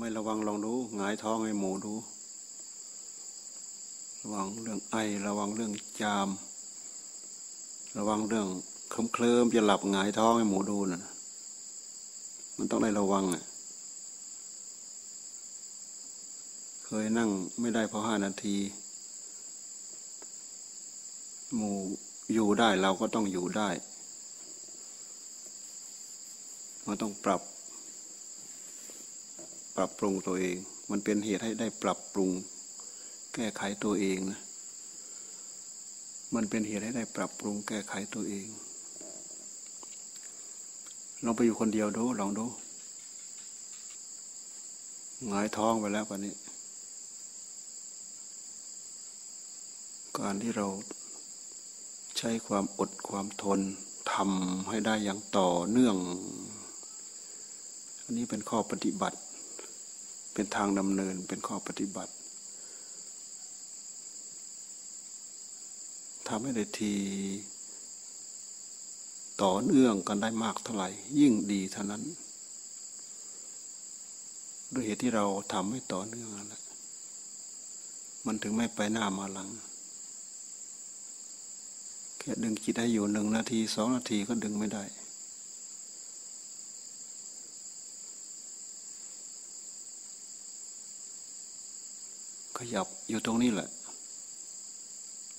ไม่ระวังลองดูหงายท้องให้หมูดู ระวังเรื่องไอระวังเรื่องจาม ระวังเรื่องเคลิ้มเคลิมจะหลับหงายท้องให้หมูดูนะ่ะ มันต้องได้ระวังอะเคยนั่งไม่ได้พอห้านาที หมูอยู่ได้เราก็ต้องอยู่ได้มันต้องปรับ ปรับปรุงตัวเอง มันเป็นเหตุให้ได้ปรับปรุง แก้ไขตัวเองนะมันเป็นเหตุให้ได้ปรับปรุงแก้ไขตัวเองลองไปอยู่คนเดียวดูลองดูหงายท้องไปแล้ววันนี้ การที่เราใช้ความอดความทนทำให้ได้อย่างต่อเนื่อง อันนี้เป็นข้อปฏิบัติ เป็นทางดำเนินเป็นข้อปฏิบัติทำให้ได้ทีต่อเนื่องกันได้มากเท่าไหร่ ยิ่งดีเท่านั้น ด้วยเหตุที่เราทำให้ต่อเนื่องแหละมันถึงไม่ไปหน้ามาหลังแค่ดึงจิตให้อยู่หนึ่งนาทีสองนาทีก็ดึงไม่ได้ ขยับอยู่ตรงนี้แหละ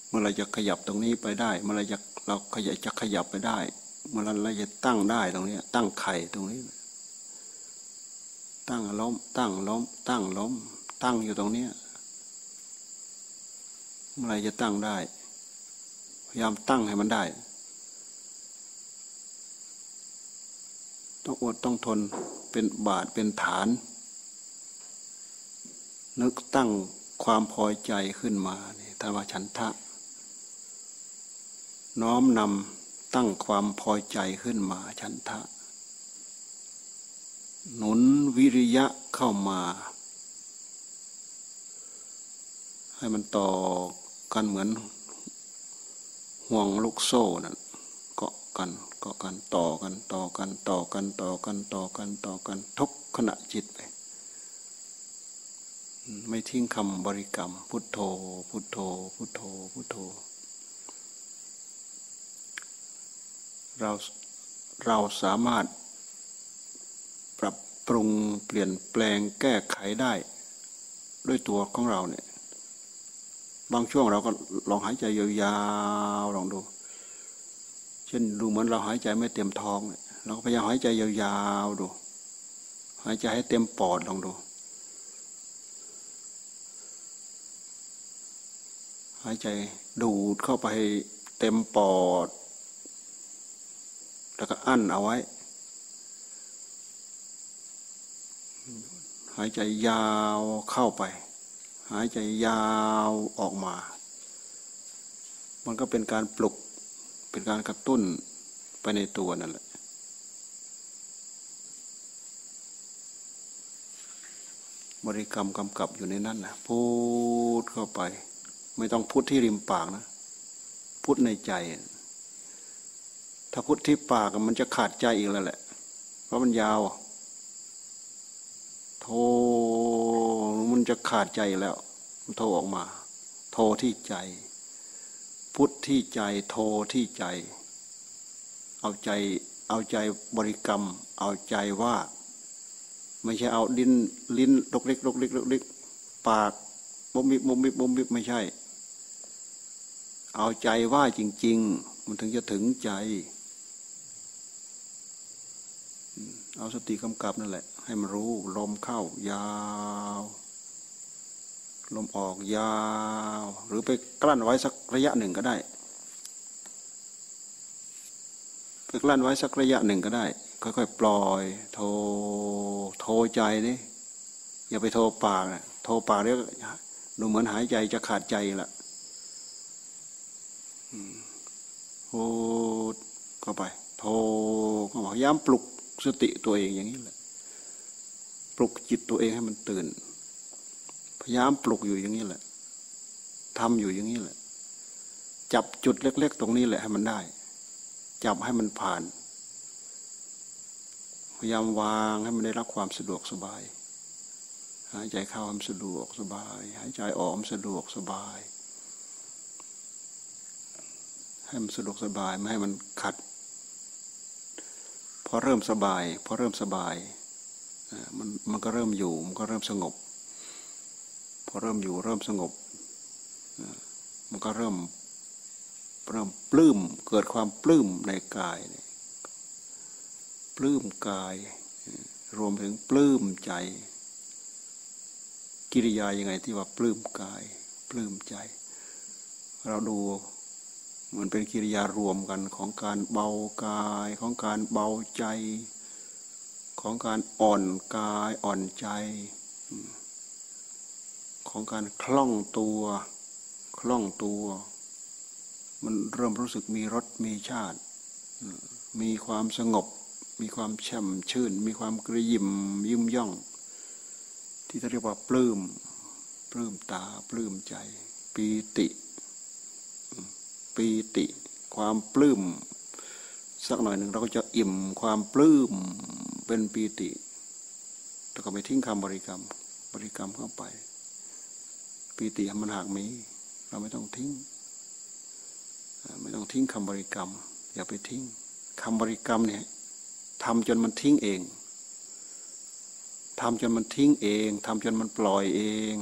เมื่อไรจะขยับตรงนี้ไปได้ เมื่อไรจะเราขยับจะขยับไปได้ เมื่อไรเราจะตั้งได้ตรงนี้ ตั้งไข่ตรงนี้ ตั้งล้ม ตั้งล้ม ตั้งล้ม ตั้งอยู่ตรงนี้เมื่อไรจะตั้งได้ พยายามตั้งให้มันได้ ต้องอดต้องทนเป็นบาทเป็นฐานนึกตั้ง ความพอใจขึ้นมาเนี่ยธรรมฉันทะ น้อมนำตั้งความพอใจขึ้นมาฉันทะ หนุนวิริยะเข้ามา ให้มันต่อกันเหมือนห่วงลูกโซ่นั่นเกาะกันเกาะกันต่อกันต่อกันต่อกันต่อกันต่อกันต่อกันทุกขณะจิตไป ไม่ทิ้งคำบริกรรม พุทโธ พุทโธ พุทโธ พุทโธ เราเราสามารถปรับปรุงเปลี่ยนแปลงแก้ไขได้ ด้วยตัวของเราเนี่ย บางช่วงเราก็ลองหายใจยาวๆลองดู เช่นดูเหมือนเราหายใจไม่เต็มท้องเนี่ยเราก็พยายามหายใจยาวๆดู หายใจให้เต็มปอดลองดูายใจดูดเข้าไปเต็มปอด แล้วก็อั้นเอาไว้ หายใจยาวเข้าไป หายใจยาวออกมา มันก็เป็นการปลุกเป็นการกระตุ้นไปในตัวนั่นแหละบริกรรมกำกับอยู่ในนั้นนะพูดเข้าไป ไม่ต้องพูดที่ริมปากนะพูดในใจ ถ้าพูดที่ปากมันจะขาดใจอีกแล้วแหละ เพราะมันยาวโทมันจะขาดใจแล้วโทออกมา โทที่ใจ พุทธที่ใจ โทที่ใจ เอาใจ เอาใจบริกรรม เอาใจว่า ไม่ใช่เอาดินลิ้นลกเล็กลกเล็กลกเล็กปากบุมิบบุมิบบุมิบไม่ใช่ เอาใจว่าจริง ๆ มันถึงจะถึงใจ เอาสติกำกับนั่นแหละ ให้มันรู้ลมเข้ายาว ลมออกยาว หรือไปกลั้นไว้สักระยะหนึ่งก็ได้ไปกลั้นไว้สักระยะหนึ่งก็ได้ ค่อยๆปล่อย โทโทใจนี่อย่าไปโทปากนะโทปากเรียกดูเหมือนหายใจจะขาดใจละ โทเข้าไปโทก็พยายามปลุกสติตัวเองอย่างนี้แหละ ปลุกจิตตัวเองให้มันตื่น พยายามปลุกอยู่อย่างนี้แหละทำอยู่อย่างนี้แหละ จับจุดเล็ก ๆ ตรงนี้แหละให้มันได้ จับให้มันผ่าน พยายามวางให้มันได้รับความสะดวกสบาย หายใจเข้ามันสะดวกสบาย หายใจออกมันสะดวกสบาย ให้มันสะดวกสบายไม่ให้มันขัด พอเริ่มสบาย พอเริ่มสบายมันมันก็เริ่มอยู่มันก็เริ่มสงบ พอเริ่มอยู่เริ่มสงบมันก็เริ่มเริ่มปลื้มเกิดความปลื้มในกายปลื้มกาย รวมถึงปลื้มใจ กิริยายังไงที่ว่าปลื้มกาย ปลื้มใจ เราดู มันเป็นกิริยารวมกันของการเบากายของการเบาใจ ของการอ่อนกายอ่อนใจ ของการคล่องตัวคล่องตัว มันเริ่มรู้สึกมีรสมีชาติ มีความสงบ มีความแช่มชื่น มีความกระยิมยิ้มย่อง ที่เรียกว่าปลื้มปลื้มตาปลื้มใจปีติ ปีติ ความปลื้มสักหน่อยหนึ่งเราก็จะอิ่มความปลื้มเป็นปีติแล้วก็ไปทิ้งคำบริกรรม บริกรรมเข้าไป ปีติมันหากมี เราไม่ต้องทิ้ง ไม่ต้องทิ้งคำบริกรรม อย่าไปทิ้งคำบริกรรมเนี่ยทำจนมันทิ้งเองทำจนมันทิ้งเองทำจนมันปล่อยเอง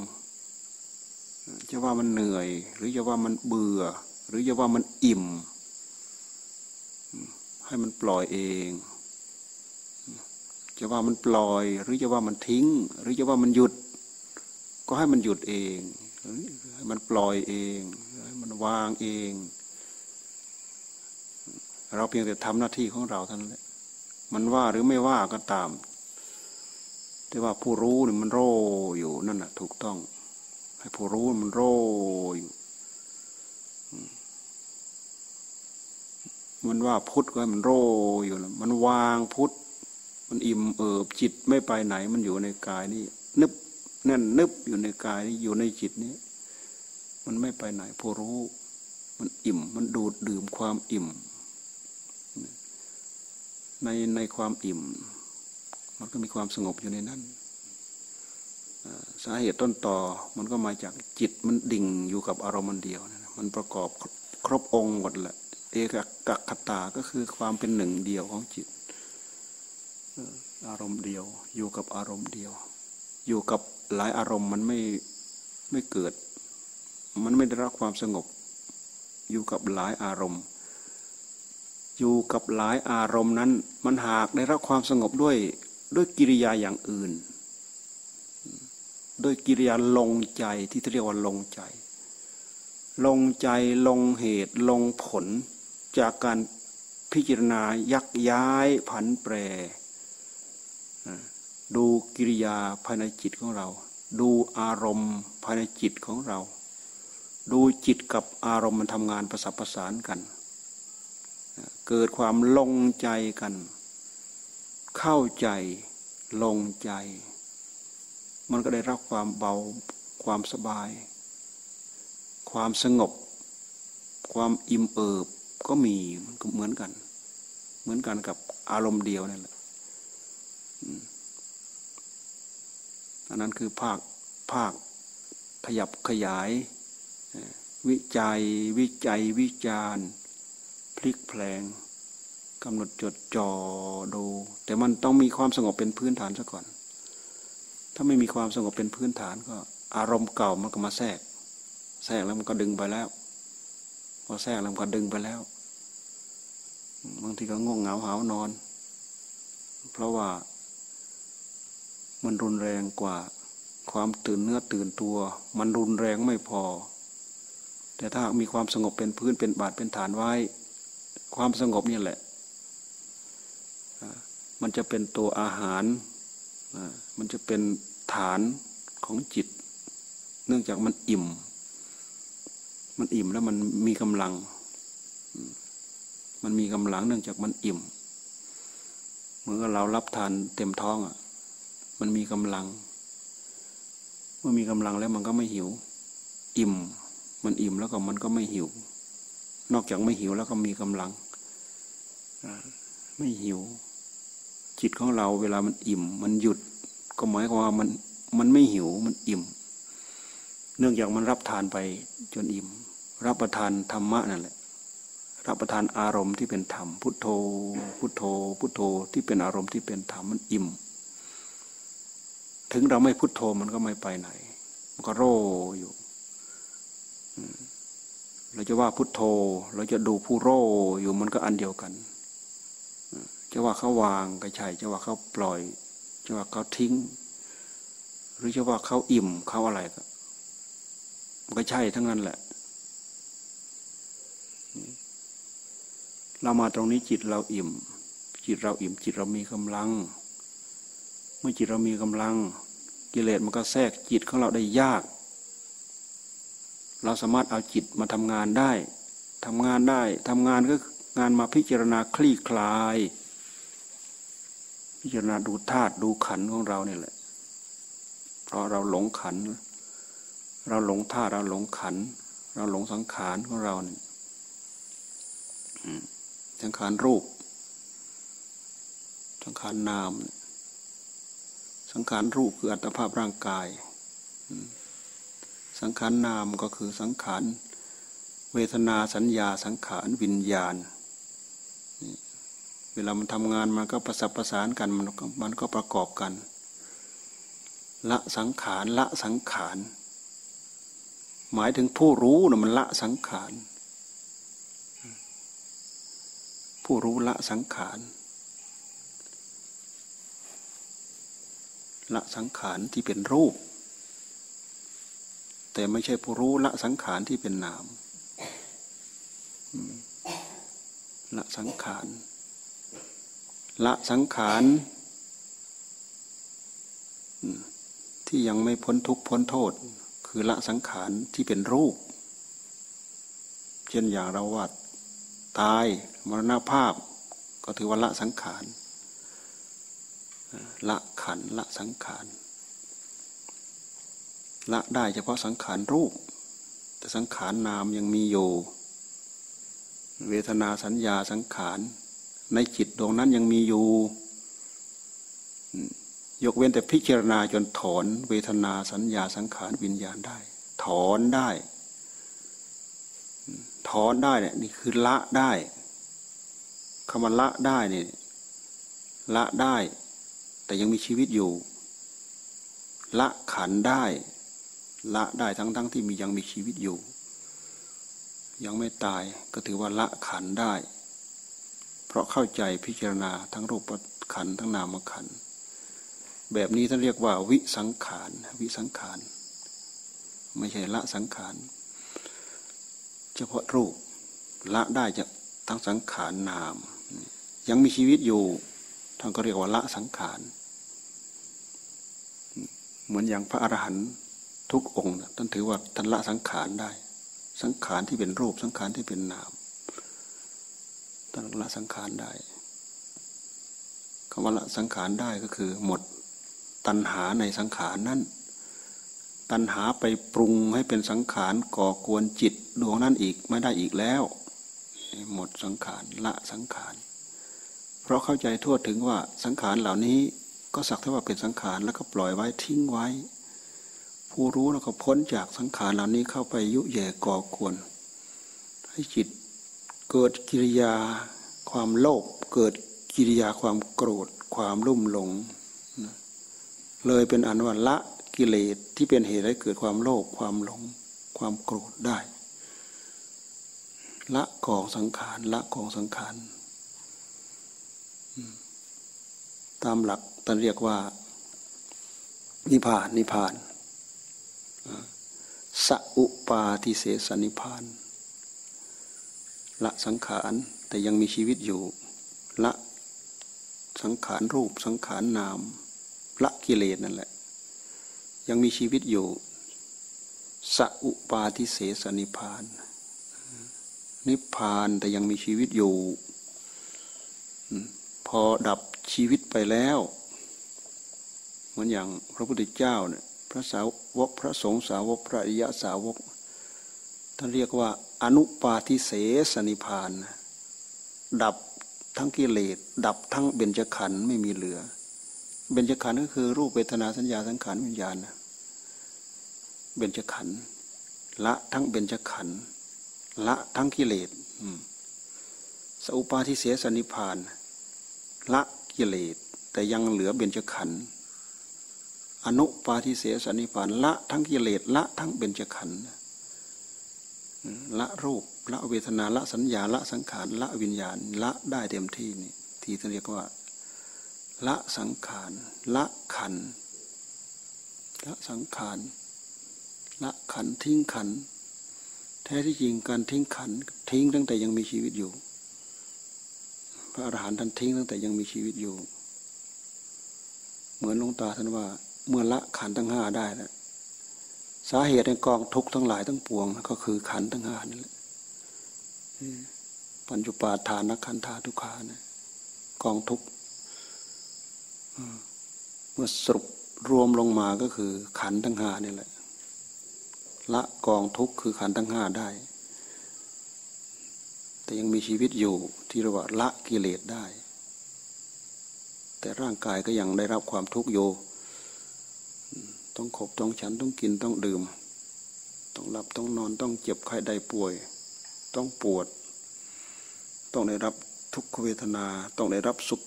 จะว่ามันเหนื่อย หรือจะว่ามันเบื่อ หรือจะว่ามันอิ่ม ให้มันปล่อยเอง จะว่ามันปล่อย หรือจะว่ามันทิ้ง หรือจะว่ามันหยุด ก็ให้มันหยุดเองให้มันปล่อยเองให้มันวางเอง เราเพียงแต่ทำหน้าที่ของเราเท่านั้นแหละมันว่าหรือไม่ว่าก็ตาม แต่ว่าผู้รู้นี่มันโรอยู่นั่นแหะถูกต้อง ให้ผู้รู้มันโรอยู่ มันว่าพุทธก็มันโรอยู่นะมันวางพุทธมันอิ่มเอิบจิตไม่ไปไหน มันอยู่ในกายนี่นึบแน่นนึบอยู่ในกายนี่อยู่ในจิตนี้ มันไม่ไปไหนผู้รู้ มันอิ่ม มันดูดดื่มความอิ่ม ในในความอิ่ม มันก็มีความสงบอยู่ในนั้นสาเหตุต้นต่อมันก็มาจากจิตมันดิ่งอยู่กับอารมณ์มันเดียวนะมันประกอบครบองค์หมดแหละ กกัคตาก็คือความเป็นหนึ่งเดียวของจิต อารมณ์เดียว อยู่กับอารมณ์เดียว อยู่กับหลายอารมณ์มันไม่ไม่เกิด มันไม่ได้รับความสงบ อยู่กับหลายอารมณ์ อยู่กับหลายอารมณ์นั้น มันหากได้รับความสงบด้วยด้วยกิริยาอย่างอื่น ด้วยกิริยาลงใจที่เรียกว่าลงใจ ลงใจลงเหตุลงผล จากการพิจารณายักย้ายผันแปร ดูกิริยาภายในจิตของเรา ดูอารมณ์ภายในจิตของเรา ดูจิตกับอารมณ์มันทำงานประสับประสานกัน เกิดความลงใจกัน เข้าใจลงใจ มันก็ได้รับความเบาความสบาย ความสงบ ความอิ่มเอิบ ก็มีเหมือนกัน เหมือนกันกับอารมณ์เดียวนั่นแหละอันนั้นคือภาคภาคขยับขยาย วิจัยวิจัยวิจารพลิกแปลงกำหนดจดจ่อดู แต่มันต้องมีความสงบเป็นพื้นฐานซะก่อน ถ้าไม่มีความสงบเป็นพื้นฐานก็ อารมณ์เก่ามันก็มาแทรก แทรกแล้วมันก็ดึงไปแล้ว พอแทรกแล้วก็ดึงไปแล้วบางทีก็ง่วงเหงาหาวนอน เพราะว่ามันรุนแรงกว่า ความตื่นเนื้อตื่นตัว มันรุนแรงไม่พอ แต่ถ้ามีความสงบเป็นพื้นเป็นบาดเป็นฐานไว้ ความสงบนี่แหละ มันจะเป็นตัวอาหาร มันจะเป็นฐานของจิต เนื่องจากมันอิ่ม มันอิ่มแล้วมันมีกำลัง มันมีกำลังเนื่องจากมันอิ่ม เหมือนกับเรารับทานเต็มท้องอะ มันมีกำลัง เมื่อมีกำลังแล้วมันก็ไม่หิว อิ่ม มันอิ่มแล้วก็มันก็ไม่หิว นอกจากไม่หิวแล้วก็มีกำลัง ไม่หิว จิตของเราเวลามันอิ่ม มันหยุด ก็หมายความว่ามัน มันไม่หิว มันอิ่มเนื่องจากมันรับทานไปจนอิ่ม รับประทานธรรมะนั่นแหละรับประทานอารมณ์ที่เป็นธรรมพุทโธ พุทโธ พุทโธที่เป็นอารมณ์ที่เป็นธรรมมันอิ่ม ถึงเราไม่พุทโธมันก็ไม่ไปไหน มันก็โรอยู่เราจะว่าพุทโธ เราจะดูผู้โรอยู่มันก็อันเดียวกันจะว่าเขาวางก็ใช่จะว่าเขาปล่อย จะว่าเขาทิ้ง หรือจะว่าเขาอิ่มเขาอะไรก็มันก็ใช่ทั้งนั้นแหละ เรามาตรงนี้จิตเราอิ่ม จิตเราอิ่ม จิตเรามีกำลัง เมื่อจิตเรามีกำลัง กิเลสมันก็แทรกจิตของเราได้ยาก เราสามารถเอาจิตมาทำงานได้ทำงานได้ทำงานก็งานมาพิจารณาคลี่คลาย พิจารณาดูธาตุดูขันของเราเนี่ยแหละ เพราะเราหลงขัน เราหลงธาตุเราหลงขัน เราหลงสังขารของเราเนี่ย สังขารรูป สังขารนาม สังขารรูปคืออัตภาพร่างกาย สังขารนามก็คือสังขารเวทนาสัญญาสังขารวิญญาณ เวลามันทำงานมันก็ประสับประสานกันมันก็มันก็ประกอบกัน ละสังขารละสังขาร หมายถึงผู้รู้นะมันละสังขาร ผู้รู้ละสังขาร ละสังขารที่เป็นรูป แต่ไม่ใช่ผู้รู้ละสังขารที่เป็นนามละสังขาร ละสังขารที่ยังไม่พ้นทุกข์พ้นโทษ คือละสังขารที่เป็นรูป เช่นอย่างเราว่า ตายมรณภาพ ก็ถือว่าละสังขารละขันละสังขารละได้เฉพาะสังขารรูป แต่สังขารนามยังมีอยู่ เวทนาสัญญาสังขาร ในจิตดวงนั้นยังมีอยู่ ยกเว้นแต่พิจารณาจนถอน เวทนาสัญญาสังขารวิญญาณได้ ถอนได้ ถอนได้เนี่ยนี่คือละได้คำว่าละได้เนี่ยละได้ แต่ยังมีชีวิตอยู่ ละขันได้ ละได้ทั้งทั้งที่มียังมีชีวิตอยู่ ยังไม่ตายก็ถือว่าละขันได้ เพราะเข้าใจพิจารณาทั้งรูปขันทั้งนามขันแบบนี้ท่านเรียกว่าวิสังขารวิสังขารไม่ใช่ละสังขาร เฉพาะรูปละได้จะทั้งสังขารนาม ยังมีชีวิตอยู่ท่านก็เรียกว่าละสังขารเหมือนอย่างพระอรหันต์ทุกองค์ท่านถือว่าท่านละสังขารได้ สังขารที่เป็นรูปสังขารที่เป็นนามท่านละสังขารได้คำว่าละสังขารได้ก็คือหมดตัณหาในสังขารนั้น ตัณหาไปปรุงให้เป็นสังขารก่อกวนจิตดวงนั้นอีกไม่ได้อีกแล้ว หมดสังขารละสังขาร เพราะเข้าใจทั่วถึงว่าสังขารเหล่านี้ก็สักแต่ว่าเป็นสังขารแล้วก็ปล่อยไว้ทิ้งไว้ ผู้รู้แล้วก็พ้นจากสังขารเหล่านี้เข้าไปยุแย่ก่อกวน ให้จิตเกิดกิริยาความโลภเกิดกิริยาความโกรธความรุ่มหลง เลยเป็นอันว่าละ กิเลสที่เป็นเหตุให้เกิดความโลภความหลง ความโกรธได้ ละกองสังขารละกองสังขารตามหลักตันเรียกว่า นิพพานนิพพานสัอุปาทิเสสนิพพานละสังขารแต่ยังมีชีวิตอยู่ ละสังขารรูปสังขารนาม ละกิเลสนั่นแหละ ยังมีชีวิตอยู่สัอุปาทิเสสนิพาน นิพพานแต่ยังมีชีวิตอยู่ พอดับชีวิตไปแล้ว เหมือนอย่างพระพุทธเจ้าเนี่ยพระสาวกพระสงฆ์สาวกพระอิยะสาวกท่านเรียกว่า อนุปาทิเสสนิพาน ดับทั้งกิเลสดับทั้งเบญจขันธ์ไม่มีเหลือ เบญจขันธ์ก็คือรูปเวทนาสัญญาสังขารวิญญาณนะ เบญจขันธ์ละทั้งเบญจขันธ์ละทั้งกิเลสสอุปาทิเสสนิพาน ละกิเลสแต่ยังเหลือเบญจขันธ์อนุปาทิเสสนิพาน ละทั้งกิเลสละทั้งเบญจขันธ์ละรูปละเวทนาละสัญญาละสังขารละวิญญาณละได้เต็มที่นี่ที่เรียกว่า ละสังขารละขันธ์ละสังขาร ละขันธ์ทิ้งขันธ์ แท้ที่จริงการทิ้งขันธ์ทิ้งตั้งแต่ยังมีชีวิตอยู่ พระอรหันต์ท่านทิ้งตั้งแต่ยังมีชีวิตอยู่ เหมือนหลวงตาท่านว่า เมื่อละขันธ์ทั้งห้าได้แล้วสาเหตุในกองทุกข์ทั้งหลายทั้งปวง ก็คือขันทั้งห้านั่นแหละปัญจุปาทานักขันธาทุกขานะกองทุกข์เมื่อสรุปรวมลงมาก็คือขันทั้งห้านี่แหละ ละกองทุกข์คือขันทั้งห้าได้ แต่ยังมีชีวิตอยู่ที่เรียกว่าละกิเลสได้ แต่ร่างกายก็ยังได้รับความทุกข์อยู่ต้องขบต้องฉันต้องกินต้องดื่ม ต้องหลับต้องนอนต้องเจ็บไข้ได้ป่วย ต้องปวด ต้องได้รับทุกขเวทนาต้องได้รับสุข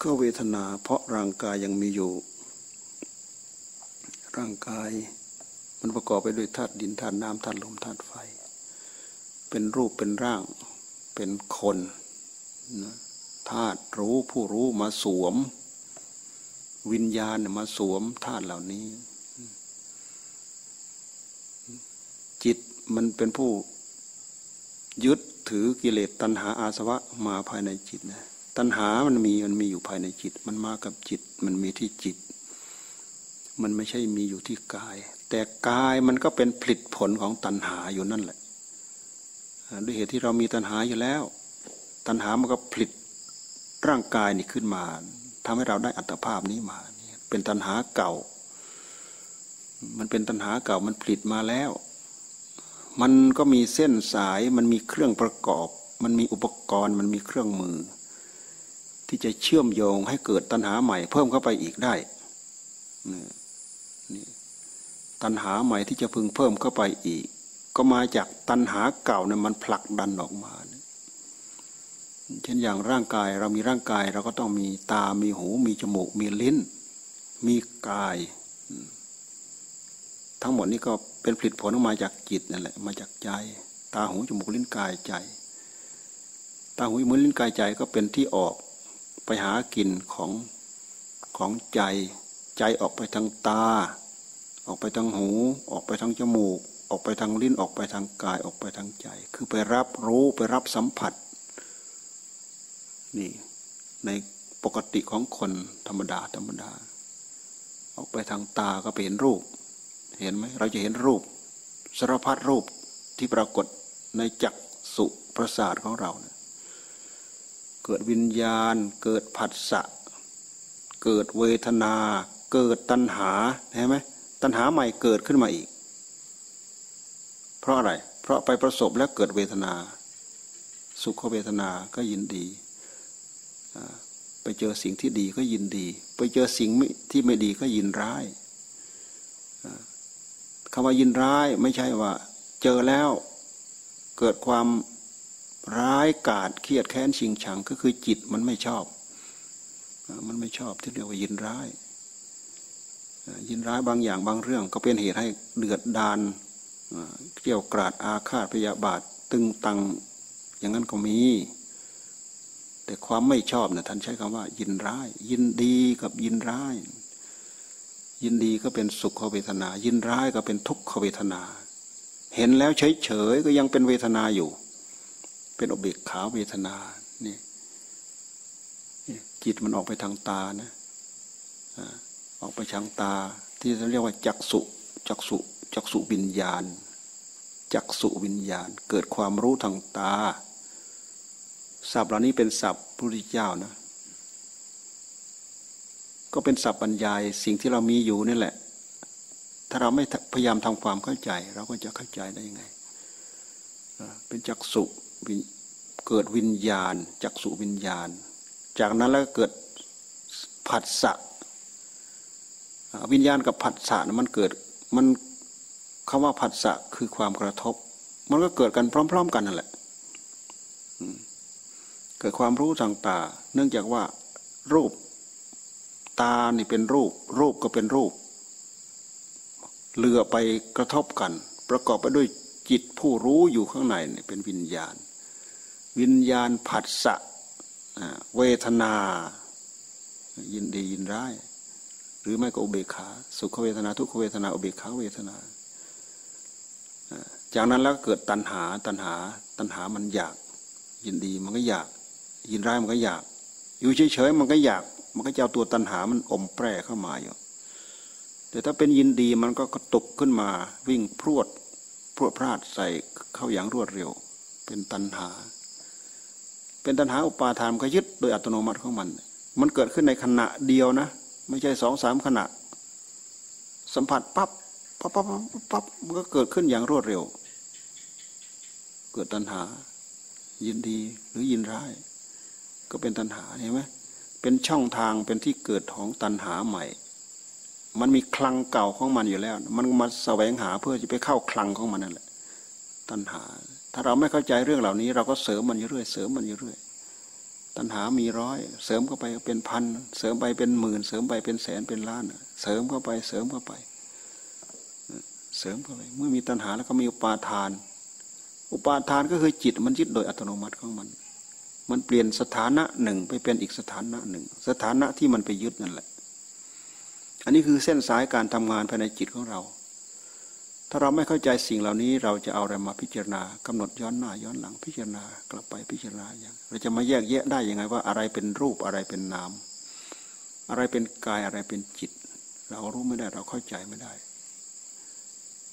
ก็เวทนา เพราะร่างกายยังมีอยู่ ร่างกาย มันประกอบไปด้วยธาตุดินธาตุน้ำธาตุลมธาตุไฟ เป็นรูปเป็นร่าง เป็นคนธาตุรู้ผู้รู้มาสวม วิญญาณมาสวมธาตุเหล่านี้ จิตมันเป็นผู้ยึดถือกิเลสตัณหาอาสวะมาภายในจิตนะตัณหามันมีมันมีอยู่ภายในจิต มันมากับจิต มันมีที่จิต มันไม่ใช่มีอยู่ที่กาย แต่กายมันก็เป็นผลิตผลของตัณหาอยู่นั่นแหละ ด้วยเหตุที่เรามีตัณหาอยู่แล้ว ตัณหามันก็ผลิตร่างกายนี่ขึ้นมาทำให้เราได้อัตภาพนี้มา เป็นตัณหาเก่า มันเป็นตัณหาเก่ามันผลิตมาแล้ว มันก็มีเส้นสายมันมีเครื่องประกอบ มันมีอุปกรณ์มันมีเครื่องมือ ที่จะเชื่อมโยงให้เกิดตัณหาใหม่ เพิ่มเข้าไปอีกได้นี่ ตัณหาใหม่ที่จะพึงเพิ่มเข้าไปอีก ก็มาจากตัณหาเก่าเนี่ยมันผลักดันออกมาเช่นอย่างร่างกายเรามีร่างกายเราก็ต้องมีตา มีหู มีจมูก มีลิ้น มีกาย ทั้งหมดนี้ก็เป็นผลิตผลออกมาจากจิตนั่นแหละ มาจากใจ ตา หู จมูก ลิ้น กาย ใจ ตา หู จมูก ลิ้น กาย ใจก็เป็นที่ออกไปหากินของของใจ ใจออกไปทางตา ออกไปทางหู ออกไปทางจมูก ออกไปทางลิ้นออกไปทางกายออกไปทางใจ คือไปรับรู้ไปรับสัมผัสนี่ในปกติของคนธรรมดาธรรมดา ออกไปทางตาก็เป็นรูป เห็นไหมเราจะเห็นรูปสารพัดรูปที่ปรากฏในจักสุประสาทของเราเนี่ยเกิดวิญญาณ เกิดผัสสะ เกิดเวทนา เกิดตัณหาเห็นไหม ตัณหาใหม่เกิดขึ้นมาอีก เพราะอะไร เพราะไปประสบแล้วเกิดเวทนา สุขเวทนาก็ยินดี ไปเจอสิ่งที่ดีก็ยินดี ไปเจอสิ่งที่ไม่ดีก็ยินร้ายคำว่ายินร้ายไม่ใช่ว่า เจอแล้วเกิดความร้ายกาจเครียดแค้นชิงชังก็คือจิตมันไม่ชอบ มันไม่ชอบที่เรียกว่ายินร้าย ยินร้ายบางอย่างบางเรื่อง ก็เป็นเหตุให้เดือดดานเกี่ยวกราดอาฆาตพยาบาทตึงตังอย่างนั้นก็มี แต่ความไม่ชอบนะท่านใช้คำว่า ยินร้าย ยินดีกับยินร้าย ยินดีก็เป็นสุขเวทนา ยินร้ายก็เป็นทุกขเวทนา เห็นแล้วเฉยๆก็ยังเป็นเวทนาอยู่ เป็นอเบกขาเวทนานี่จิตมันออกไปทางตานะ ออกไปทางตาที่เราเรียกว่าจักสุจักสุจักสุวิญญาณ จักสุวิญญาณ เกิดความรู้ทางตาศัพท์เหล่านี้เป็นศัพท์พระพุทธเจ้านะ ก็เป็นสัพบรรยายสิ่งที่เรามีอยู่นี่แหละ ถ้าเราไม่พยายามทำความเข้าใจ เราก็จะเข้าใจได้ยังไง เป็นจักสุเกิดวิญญาณ จักสุวิญญาณ จากนั้นแล้วเกิดผัสสะ วิญญาณกับผัสสะมันเกิดมันคำว่าผัสสะคือความกระทบ มันก็เกิดกันพร้อม ๆ กันนั่นแหละเกิดความรู้ทางตา เนื่องจากว่า รูป ตานี่เป็นรูป รูปก็เป็นรูปเลือไปกระทบกัน ประกอบไปด้วยจิตผู้รู้อยู่ข้างในเนี่ยเป็นวิญญาณ วิญญาณผัสสะเวทนา ยินดียินร้าย หรือไม่ก็อุเบกขา สุขเวทนาทุกขเวทนาอุเบกขาเวทนาจากนั้นแล้วเกิดตัณหาตัณหา ตัณหามันอยาก ยินดีมันก็อยาก ยินร้ายมันก็อยาก อยู่เฉยๆมันก็อยาก มันก็จะเอาตัวตัณหามันอมแปรเข้ามาอยู่แต่ถ้าเป็นยินดีมันก็กระตุกขึ้นมา วิ่งพรวดพรวดพลาดใส่เข้าอย่างรวดเร็ว เป็นตัณหา เป็นตัณหาอุปาทานก็ยึดโดยอัตโนมัติของมัน มันเกิดขึ้นในขณะเดียวนะ ไม่ใช่สองสามขณะ สัมผัสปับ๊บปั๊บปั๊บปั๊บมันก็เกิดขึ้นอย่างรวดเร็ว เกิดตัณหา ยินดีหรือยินร้าย ก็เป็นตัณหาเห็นไหมเป็นช่องทางเป็นที่เกิดของตัณหาใหม่ มันมีคลังเก่าของมันอยู่แล้ว มันมาแสวงหาเพื่อจะไปเข้าคลังของมันนั่นแหละ ตัณหา ถ้าเราไม่เข้าใจเรื่องเหล่านี้ เราก็เสริมมันอยู่เรื่อย เสริมมันอยู่เรื่อย ตัณหามีร้อย เสริมเข้าไปเป็นพัน เสริมไปเป็นหมื่น เสริมไปเป็นแสนเป็นล้าน เสริมเข้าไป เสริมเข้าไป เสริมเข้าไป เมื่อมีตัณหาแล้วก็มีอุปาทาน อุปาทานก็คือจิตมันยึดโดยอัตโนมัติของมัน มันเปลี่ยนสถานะหนึ่งไปเป็นอีกสถานะหนึ่ง สถานะที่มันไปยึดนั่นแหละ อันนี้คือเส้นสายการทำงานภายในจิตของเรา ถ้าเราไม่เข้าใจสิ่งเหล่านี้ เราจะเอาอะไรมาพิจารณากำหนดย้อนหน้าย้อนหลังพิจารณากลับไปพิจารณาอย่างเราจะมาแยกแยะได้ยังไงว่าอะไรเป็นรูปอะไรเป็นนาม อะไรเป็นกายอะไรเป็นจิต เรารู้ไม่ได้เราเข้าใจไม่ได้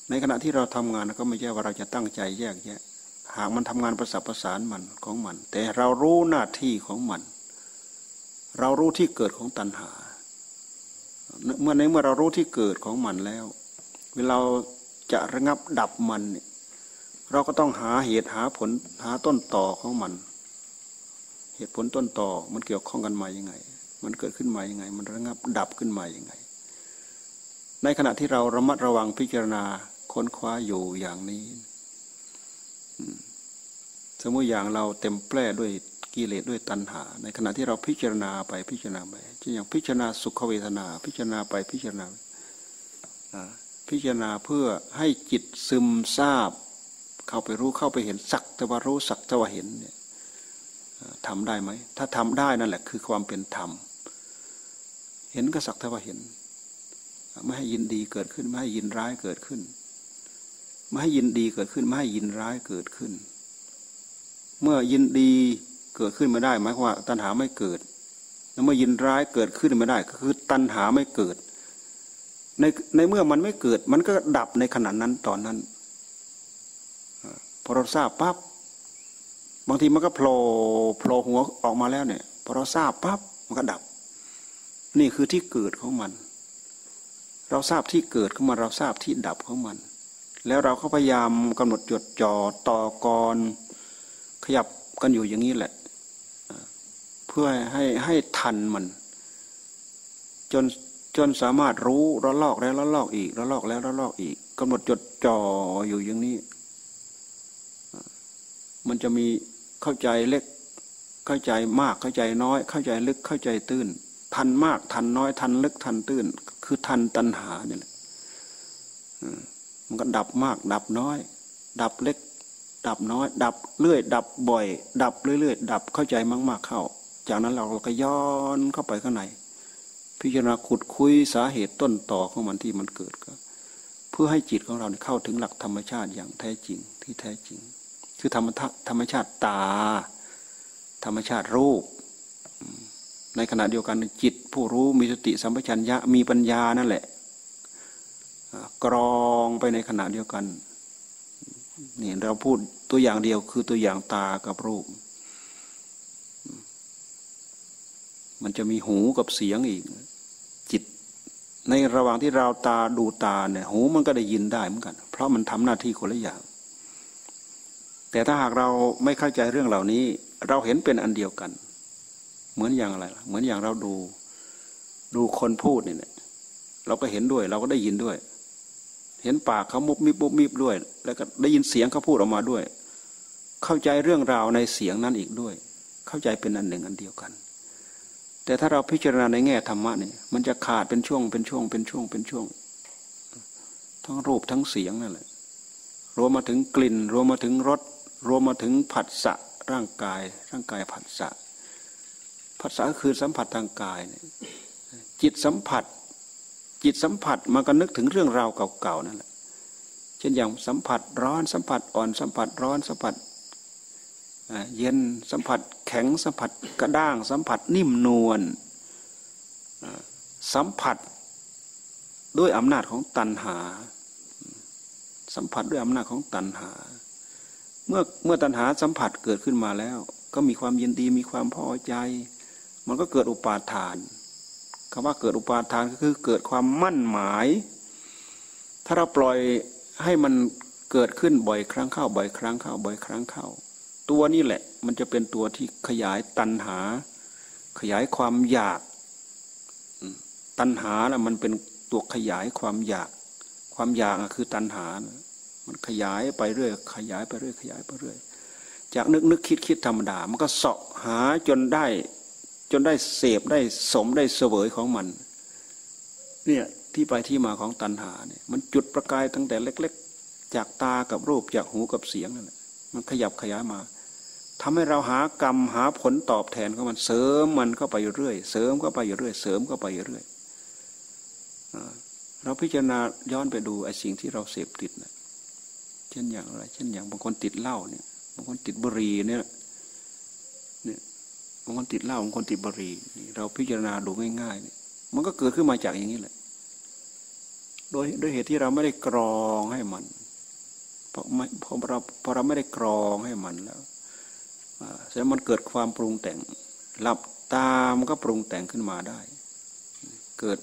ในขณะที่เราทำงานก็ไม่ใช่ว่าเราจะตั้งใจแยกแยะ หากมันทำงานประสับประสานมันของมัน แต่เรารู้หน้าที่ของมัน เรารู้ที่เกิดของตัณหา เมื่อในเมื่อเรารู้ที่เกิดของมันแล้ว เวลา จะระงับดับมัน เราก็ต้องหาเหตุหาผลหาต้นต่อของมัน เหตุผลต้นต่อมันเกี่ยวข้องกันมายังไง มันเกิดขึ้นมายังไง มันระงับดับขึ้นมายังไง ในขณะที่เราระมัดระวังพิจารณาค้นคว้าอยู่อย่างนี้สมมติอย่างเราเต็มแปร่ด้วยกิเลสด้วยตัณหา ในขณะที่เราพิจารณาไปพิจารณาไปเช่นอย่างพิจารณาสุขเวทนา พิจารณาไปพิจารณา พิจารณาเพื่อให้จิตซึมซาบ เข้าไปรู้เข้าไปเห็นสักแต่ว่ารู้สักแต่ว่าเห็นเนี่ยทำได้ไหม ถ้าทำได้นั่นแหละคือความเป็นธรรม เห็นก็สักแต่ว่าเห็น ไม่ให้ยินดีเกิดขึ้น ไม่ให้ยินร้ายเกิดขึ้น ไม่ให้ยินดีเกิดขึ้น ไม่ให้ยินร้ายเกิดขึ้น เมื่อยินดีเกิดขึ้นไม่ได้หมายความว่าตัณหาไม่เกิด แล้วเมื่อยินร้ายเกิดขึ้นไม่ได้ก็คือตัณหาไม่เกิด ในในเมื่อมันไม่เกิด มันก็ดับในขณะนั้นตอนนั้นพอเราทราบปั๊บบางทีมันก็โผล่โผล่หัวออกมาแล้วเนี่ยพอเราทราบปั๊บมันก็ดับ นี่คือที่เกิดของมัน เราทราบที่เกิดของมันเราทราบที่ดับของมัน แล้วเราก็พยายามกำหนดจดจ่อต่อกรขยับกันอยู่อย่างนี้แหละ เพื่อให้ให้ทันมัน จน จนสามารถรู้ระลอกแล้วระลอกอีกระลอกแล้วระลอกอีกกำหนดจดจ่ออยู่อย่างนี้ มันจะมีเข้าใจเล็ก เข้าใจมากเข้าใจน้อย เข้าใจลึกเข้าใจตื้น ทันมากทันน้อยทันลึกทันตื้น คือทันตัณหาเนี่ยแหละมันก็ดับมาก ดับน้อย ดับเล็ก ดับน้อย ดับเรื่อย ดับบ่อย ดับเรื่อยๆดับเข้าใจมาก ๆ เข้า จากนั้นเราก็ย้อนเข้าไปข้างใน พิจารณาขุดคุยสาเหตุต้นต่อของมันที่มันเกิดก็เพื่อให้จิตของเราเข้าถึงหลักธรรมชาติอย่างแท้จริงที่แท้จริง คือธรรมธรรมชาติตา ธรรมชาติรูป ในขณะเดียวกันจิต ผู้รู้มีสติสัมปชัญญะมีปัญญานั่นแหละกรองไปในขณะเดียวกันนี่เราพูดตัวอย่างเดียวคือตัวอย่างตากับรูป มันจะมีหูกับเสียงอีก ในระหว่างที่เราตาดูตาเนี่ยหูมันก็ได้ยินได้เหมือนกัน เพราะมันทำหน้าที่คนละอย่าง แต่ถ้าหากเราไม่เข้าใจเรื่องเหล่านี้ เราเห็นเป็นอันเดียวกัน เหมือนอย่างอะไรล่ะเหมือนอย่างเราดูดูคนพูดเนี่ยเราก็เห็นด้วย เราก็ได้ยินด้วย เห็นปากเขามุบมิบมุบมิบด้วย แล้วก็ได้ยินเสียงเขาพูดออกมาด้วย เข้าใจเรื่องราวในเสียงนั้นอีกด้วย เข้าใจเป็นอันหนึ่งอันเดียวกัน แต่ถ้าเราพิจารณาในแง่ธรรมะเนี่ยมันจะขาดเป็นช่วงเป็นช่วงเป็นช่วงเป็นช่วง ทั้งรูปทั้งเสียงนั่นแหละรวมมาถึงกลิ่น รวมมาถึงรสรวมมาถึงผัสสะร่างกาย ร่างกายผัสสะผัสสะคือสัมผัสทางกายเนี่ยจิตสัมผัส จิตสัมผัสมันก็นึกถึงเรื่องราวเก่าๆนั่นแหละเช่นอย่างสัมผัสร้อนสัมผัสอ่อนสัมผัสร้อนสัมผัส เย็นสัมผัสแข็งสัมผัสกระด้าง สัมผัสนิ่มนวลสัมผัสด้วยอำนาจของตัณหา สัมผัสด้วยอำนาจของตัณหา เมื่อเมื่อตัณหาสัมผัสเกิดขึ้นมาแล้ว ก็มีความยินดีมีความพอใจ มันก็เกิดอุปาทานคำว่าเกิดอุปาทานก็คือเกิดความมั่นหมาย ถ้าเราปล่อยให้มันเกิดขึ้นบ่อยครั้งเข้าบ่อยครั้งเข้าบ่อยครั้งเข้า ตัวนี้แหละ มันจะเป็นตัวที่ขยายตัณหา ขยายความอยาก ตัณหาแหละมันเป็นตัวขยายความอยาก ความอยากคือตัณหามันขยายไปเรื่อย ขยายไปเรื่อย ขยายไปเรื่อย จากนึกนึกคิดคิดธรรมดา มันก็เสาะหาจนได้ จนได้เสพได้สมได้เสวยของมัน เนี่ยที่ไปที่มาของตัณหาเนี่ยมันจุดประกายตั้งแต่เล็ก ๆ จากตากับรูปจากหูกับเสียงนั่นแหละมันขยับขยายมา ทำให้เราหากรรมหาผลตอบแทนของมันเสริมมันเข้าไปเรื่อยเสริมเข้าไปเรื่อยเสริมเข้าไปเรื่อยเราพิจารณาย้อนไปดูไอ้สิ่งที่เราเสพติดนะเช่นอย่างอะไร เช่นอย่างบางคนติดเหล้าเนี่ยบางคนติดบุหรี่เนี่ยเนี่ยบางคนติดเหล้าบางคนติดบุหรี่เราพิจารณาดูง่ายๆเนี่ยมันก็เกิดขึ้นมาจากอย่างนี้แหละ โดยด้วยเหตุที่เราไม่ได้กรองให้มันเพราะไม่เพราะเราเพราะเราไม่ได้กรองให้มันแล้ว แสดงมันเกิดความปรุงแต่ง หลับตามก็ปรุงแต่งขึ้นมาได้ เกิด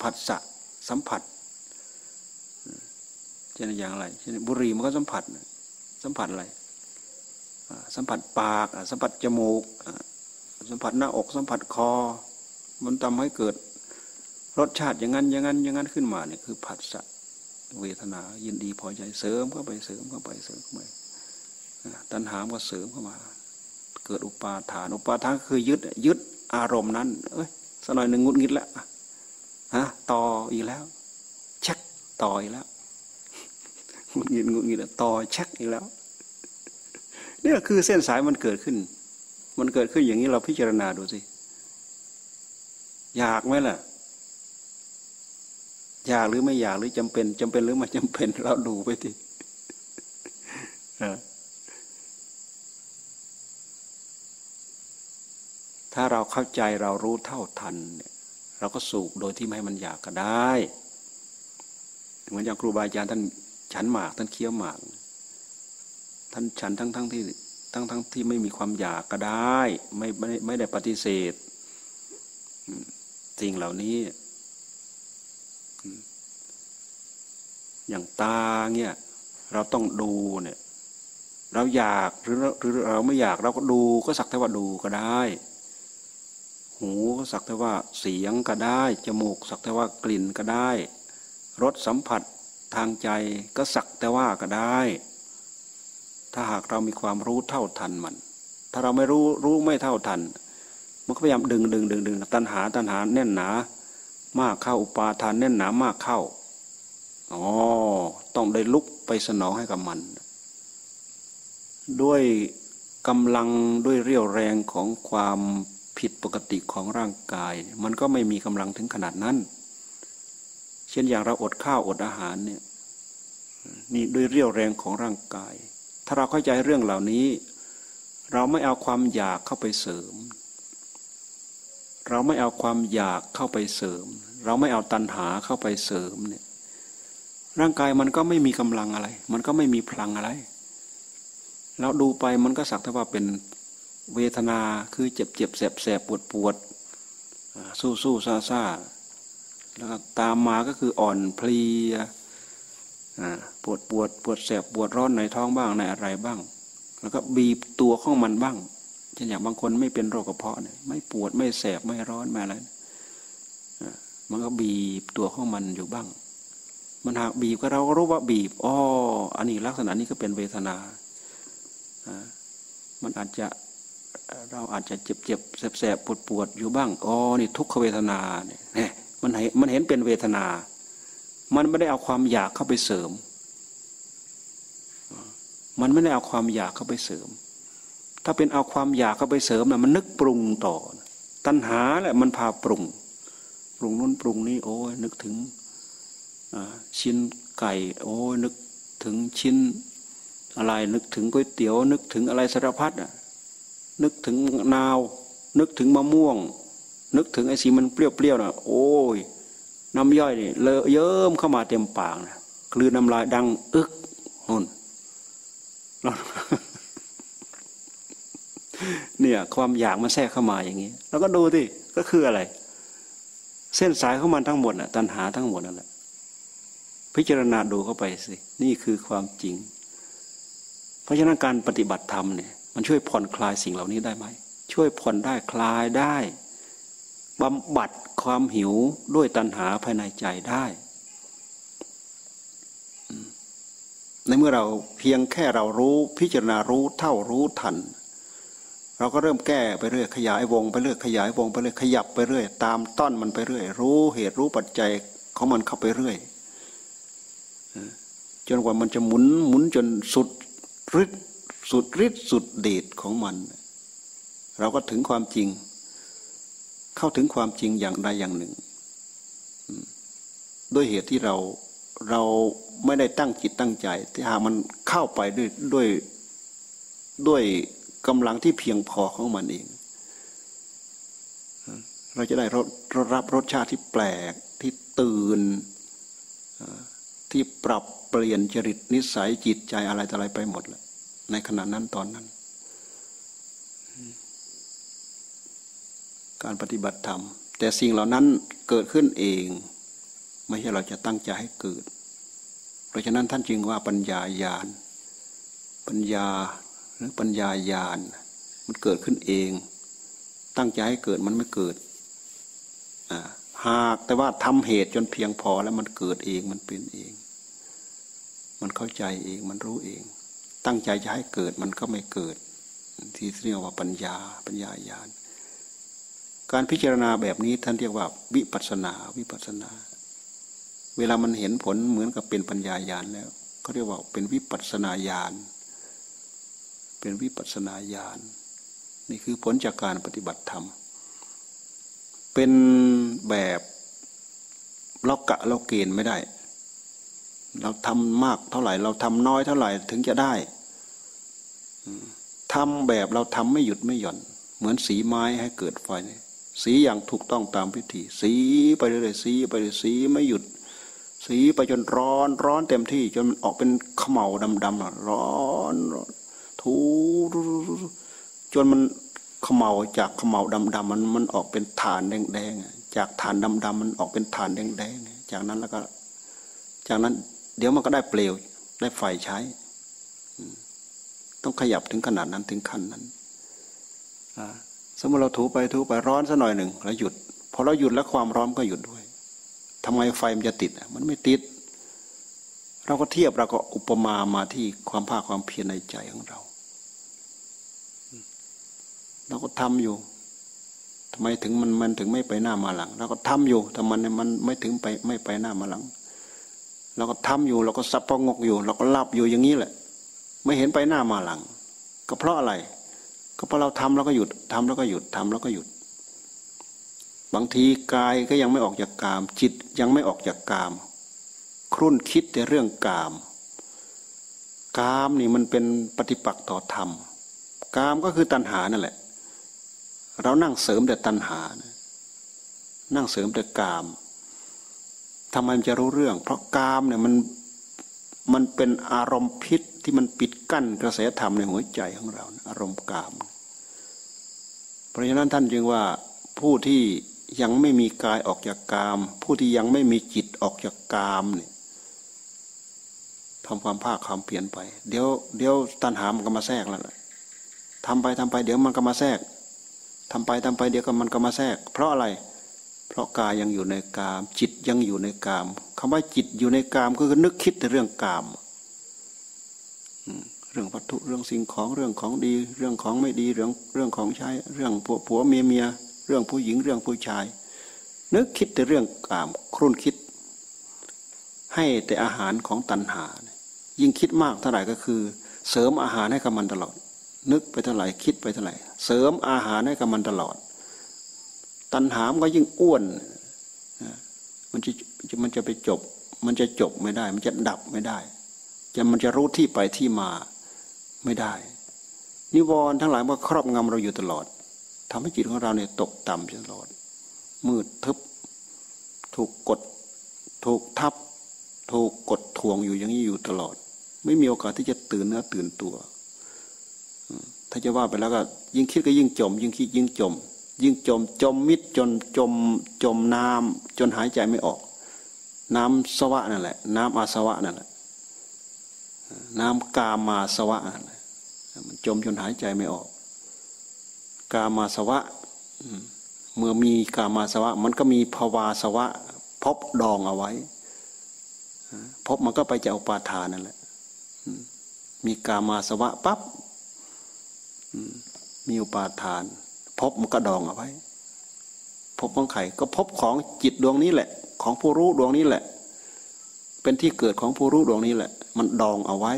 ผัสสะสัมผัสเช่นอย่างไรเช่นบุหรี่มันก็สัมผัส สัมผัสอะไรสัมผัสปากสัมผัสจมูกสัมผัสหน้าอกสัมผัสคอ มันทำให้เกิดรสชาติอย่างนั้นอย่างนั้นอย่างนั้นขึ้นมาเนี่ยคือผัสสะเวทนายินดีพอใจเสริมเข้าไปเสริมเข้าไปเสริมเข้าไป ตัณหาก็เสริมเข้ามา เกิดอุปาทาน อุปาทานคือยึดยึดอารมณ์นั้น เอ้ยสักหน่อยหนึ่งงุดงิดแล้วฮะต่ออีกแล้วชักต่ออีกแล้วงุดงิดงุดงิดต่อชักอีกแล้วนี่คือเส้นสายมันเกิดขึ้น มันเกิดขึ้นอย่างนี้เราพิจารณาดูสิ อยากไหมล่ะ อยากหรือไม่อยากหรือจำเป็นจำเป็นหรือไม่จำเป็น เราดูไปที ถ้าเราเข้าใจเรารู้เท่าทันเนี่ยเราก็สูกโดยที่ไม่ให้มันอยากก็ได้เหมือนอย่างครูบาอาจารย์ท่านฉันหมากท่านเคี้ยวหมาก ท่านฉันทั้งทั้งที่ทั้งทั้งที่ไม่มีความอยากก็ได้ ไม่ไม่ไม่ได้ปฏิเสธสิ่งเหล่านี้ อย่างตาเนี่ยเราต้องดูเนี่ย เราอยากหรือหรือเราไม่อยากเราก็ดูก็สักแต่ว่าดูก็ได้ หูก็สักแต่ว่าเสียงก็ได้ จมูกสักแต่ว่ากลิ่นก็ได้ รสสัมผัสทางใจก็สักแต่ว่าก็ได้ ถ้าหากเรามีความรู้เท่าทันมัน ถ้าเราไม่รู้รู้ไม่เท่าทัน มันก็พยายามดึงดึงดึงดึงตัณหาตัณหาแน่นหนา มากเข้าอุปาทานแน่นหนามากเข้า อ๋อ ต้องได้ลุกไปสนองให้กับมัน ด้วยกำลังด้วยเรี่ยวแรงของความ ผิดปกติของร่างกาย มันก็ไม่มีกำลังถึงขนาดนั้น เช่นอย่างเราอดข้าวอดอาหารเนี่ยนี่ด้วยเรี่ยวแรงของร่างกาย ถ้าเราเข้าใจเรื่องเหล่านี้ เราไม่เอาความอยากเข้าไปเสริม เราไม่เอาความอยากเข้าไปเสริม เราไม่เอาตัณหาเข้าไปเสริมเนี่ยร่างกายมันก็ไม่มีกำลังอะไร มันก็ไม่มีพลังอะไรเราดูไปมันก็สักแต่ว่าเป็น เวทนาคือเจ็บเจ็บแสบแสบปวดปวดสู้สู้ซาซาแล้วก็ตามมาก็คืออ่อนเพลียปวดปวดปวดแสบปวดร้อนในท้องบ้างในอะไรบ้าง แล้วก็บีบตัวของมันบ้างเช่นอย่างบางคนไม่เป็นโรคกระเพาะเนี่ยไม่ปวดไม่แสบไม่ร้อนไม่อะไรมันก็บีบตัวของมันอยู่บ้าง มันหากบีบก็เราก็รู้ว่าบีบอ๋ออันนี้ลักษณะนี้ก็เป็นเวทนาอ่ามันอาจจะ เราอาจจะเจ็บเจ็บแสบปวดปวดอยู่บ้างอ๋อนี่ทุกขเวทนาเนี่ยมันเห็นมันเห็นเป็นเวทนา มันไม่ได้เอาความอยากเข้าไปเสริม มันไม่ได้เอาความอยากเข้าไปเสริม ถ้าเป็นเอาความอยากเข้าไปเสริมนะมันนึกปรุงต่อ ตัณหาแหละมันพาปรุง ปรุงนู้นปรุงนี้โอ้ยนึกถึงชิ้นไก่โอ้ยนึกถึงชิ้นอะไรนึกถึงก๋วยเตี๋ยวนึกถึงอะไรสารพัดอะ นึกถึงนาว นึกถึงมะม่วง นึกถึงไอ้สีมันเปรี้ยวๆนะโอ้ยน้ำย่อยนี่เลอะเยิ้มเข้ามาเต็มปากนะกลืนน้ำลายดังอึกหุ่นเนี่ยความอยากมันแทรกเข้ามาอย่างนี้แล้วก็ดูที่ก็คืออะไร เส้นสายของมันทั้งหมดน่ะ ตัณหาทั้งหมดนั่นแหละพิจารณาดูเข้าไปสิ นี่คือความจริง เพราะฉะนั้นการปฏิบัติธรรมเนี่ย มันช่วยผ่อนคลายสิ่งเหล่านี้ได้ไหม ช่วยผ่อนได้คลายได้บำบัดความหิวด้วยตัณหาภายในใจได้ ในเมื่อเราเพียงแค่เรารู้พิจารณารู้เท่ารู้ทัน เราก็เริ่มแก้ไปเรื่อยขยายวงไปเรื่อยขยายวงไปเรื่อยขยับไปเรื่อยตามต้นมันไปเรื่อยรู้เหตุรู้ปัจจัยของมันเข้าไปเรื่อยจนกว่ามันจะหมุนหมุนจนสุดฤทธิ์ สุดฤทธิ์สุดเดชของมัน เราก็ถึงความจริง เข้าถึงความจริงอย่างใดอย่างหนึ่ง ด้วยเหตุที่เราเราไม่ได้ตั้งจิตตั้งใจที่หามันเข้าไปด้วยด้วยด้วยกำลังที่เพียงพอของมันเอง เราจะได้รสรับรสชาติที่แปลกที่ตื่นที่ปรับเปลี่ยนจริตนิสัยจิตใจอะไรต่ออะไรไปหมดเลย ในขณะนั้นตอนนั้น การปฏิบัติธรรม แต่สิ่งเหล่านั้นเกิดขึ้นเอง ไม่ใช่เราจะตั้งใจให้เกิด เพราะฉะนั้นท่านจึงว่าปัญญาญาณ ปัญญาหรือปัญญาญาณมันเกิดขึ้นเอง ตั้งใจให้เกิดมันไม่เกิดหากแต่ว่าทำเหตุจนเพียงพอแล้วมันเกิดเองมันเป็นเอง มันเข้าใจเองมันรู้เอง ตั้งใจจะให้เกิดมันก็ไม่เกิด ที่เรียกว่าปัญญาปัญญาญาณการพิจารณาแบบนี้ท่านเรียกว่า วิปัสนาวิปัสนา เวลามันเห็นผลเหมือนกับเป็นปัญญาญาณแล้วเขาเรียกว่าเป็นวิปัสนาญาณเป็นวิปัสนาญาณนี่คือผลจากการปฏิบัติธรรม เป็นแบบเรากะเราเกณฑ์ไม่ได้ เราทำมากเท่าไหร่ เราทำน้อยเท่าไหร่ถึงจะได้ทำแบบเราทำไม่หยุดไม่หย่อน เหมือนสีไม้ให้เกิดไฟสีอย่างถูกต้องตามพิธี สีไปเรื่อยๆสีไปเรื่อยสีไม่หยุด สีไปจนร้อนร้อนเต็มที่ จนมันออกเป็นขมเหลาดำๆร้อนทูจนมันขมเหลาจากขมเหลาดำๆมันมันออกเป็นฐานแดงๆจากฐานดำๆมันออกเป็นฐานแดงๆจากนั้นแล้วก็ จากนั้น เดี๋ยวมันก็ได้เปลว ได้ไฟใช้ ต้องขยับถึงขนาดนั้นถึงขั้นนั้นสมมติเราถูไปถูไปร้อนสัหน่อยหนึ่งแล้วหยุดพอเราหยุดแล้วความร้อนก็หยุดด้วยทำไมไฟมันจะติดมันไม่ติด เราก็เทียบเราก็อุปมามาที่ความภาคความเพียรในใจของเรา เราก็ทำอยู่ทำไมถึงมันมันถึงไม่ไปหน้ามาหลัง เราก็ทำอยู่แต่มันมันไม่ถึงไปไม่ไปหน้ามาหลัง เราก็ทำอยู่เราก็สับประงกอยู่ เราก็ลับอยู่อย่างนี้แหละ ไม่เห็นไปหน้ามาหลัง ก็เพราะอะไร ก็เพราะเราทำแล้วก็หยุดทำแล้วก็หยุดทำแล้วก็หยุด บางทีกายก็ยังไม่ออกจากกาม จิตยังไม่ออกจากกาม ครุ่นคิดแต่เรื่องกาม กามนี่มันเป็นปฏิปักษ์ต่อธรรม กามก็คือตัณหานั่นแหละ เรานั่งเสริมแต่ตัณหา นั่งเสริมแต่กาม ทำไมมันจะรู้เรื่อง เพราะกามเนี่ยมันมันเป็นอารมณ์พิษที่มันปิดกั้นกระแสธรรมในหัวใจของเรา อารมณ์กาม เพราะฉะนั้นท่านจึงว่าผู้ที่ยังไม่มีกายออกจากกาม ผู้ที่ยังไม่มีจิตออกจากกามเนี่ยทำความภาคความเปลี่ยนไป เดี๋ยวเดี๋ยวตัณหามันก็มาแทรกแล้วทำไปทำไป เดี๋ยวมันก็มาแทรกทำไปทำไปเดี๋ยวก็มันก็มาแทรก เพราะอะไร เพราะกายยังอยู่ในกาม จิตยังอยู่ในกามคำว่าจิตอยู่ในกามก็คือนึกคิดแต่เรื่องกามเรื่องวัตถุเรื่องสิ่งของเรื่องของดี เรื่องของไม่ดีเรื่องเรื่องของใช้ เรื่องผัวผัวเมียเมียเรื่องผู้หญิงเรื่องผู้ชาย นึกคิดแต่เรื่องกาม ครุ่นคิด ให้แต่อาหารของตัณหา ยิ่งคิดมากเท่าไหร่ก็คือ เสริมอาหารให้กับมันตลอด นึกไปเท่าไหร่คิดไปเท่าไหร่ เสริมอาหารให้กับมันตลอด ตัณหามก็ยิ่งอ้วนมันจะมันจะไปจบ มันจะจบไม่ได้ มันจะดับไม่ได้ จะมันจะรู้ที่ไปที่มาไม่ได้ นิวรณ์ทั้งหลายมันครอบงำเราอยู่ตลอดทำให้จิตของเราเนี่ยตกต่ำตลอด มืดทึบ ถูกกด ถูกทับ ถูกกดทวงอยู่อย่างนี้อยู่ตลอด ไม่มีโอกาสที่จะตื่นเนื้อตื่นตัว ถ้าจะว่าไปแล้วก็ยิ่งคิดก็ยิ่งจม ยิ่งคิดยิ่งจม ยิ่งจมจมมิดจนจมจมน้ำจนหายใจไม่ออก น้ำสวะนั่นแหละ น้ำอาสวะนั่นแหละน้ำกามาสวะมันจมจนหายใจไม่ออก กามาสวะเมื่อมีกามาสวะ มันก็มีภาวาสวะ พบดองเอาไว้พบมันก็ไปจากอุปาทานนั่นแหละมีกามาสวะปั๊บมีอุปาทาน พบมันก็ดองเอาไว้ พบของไข่ก็พบของจิตดวงนี้แหละ ของผู้รู้ดวงนี้แหละ เป็นที่เกิดของผู้รู้ดวงนี้แหละ มันดองเอาไว้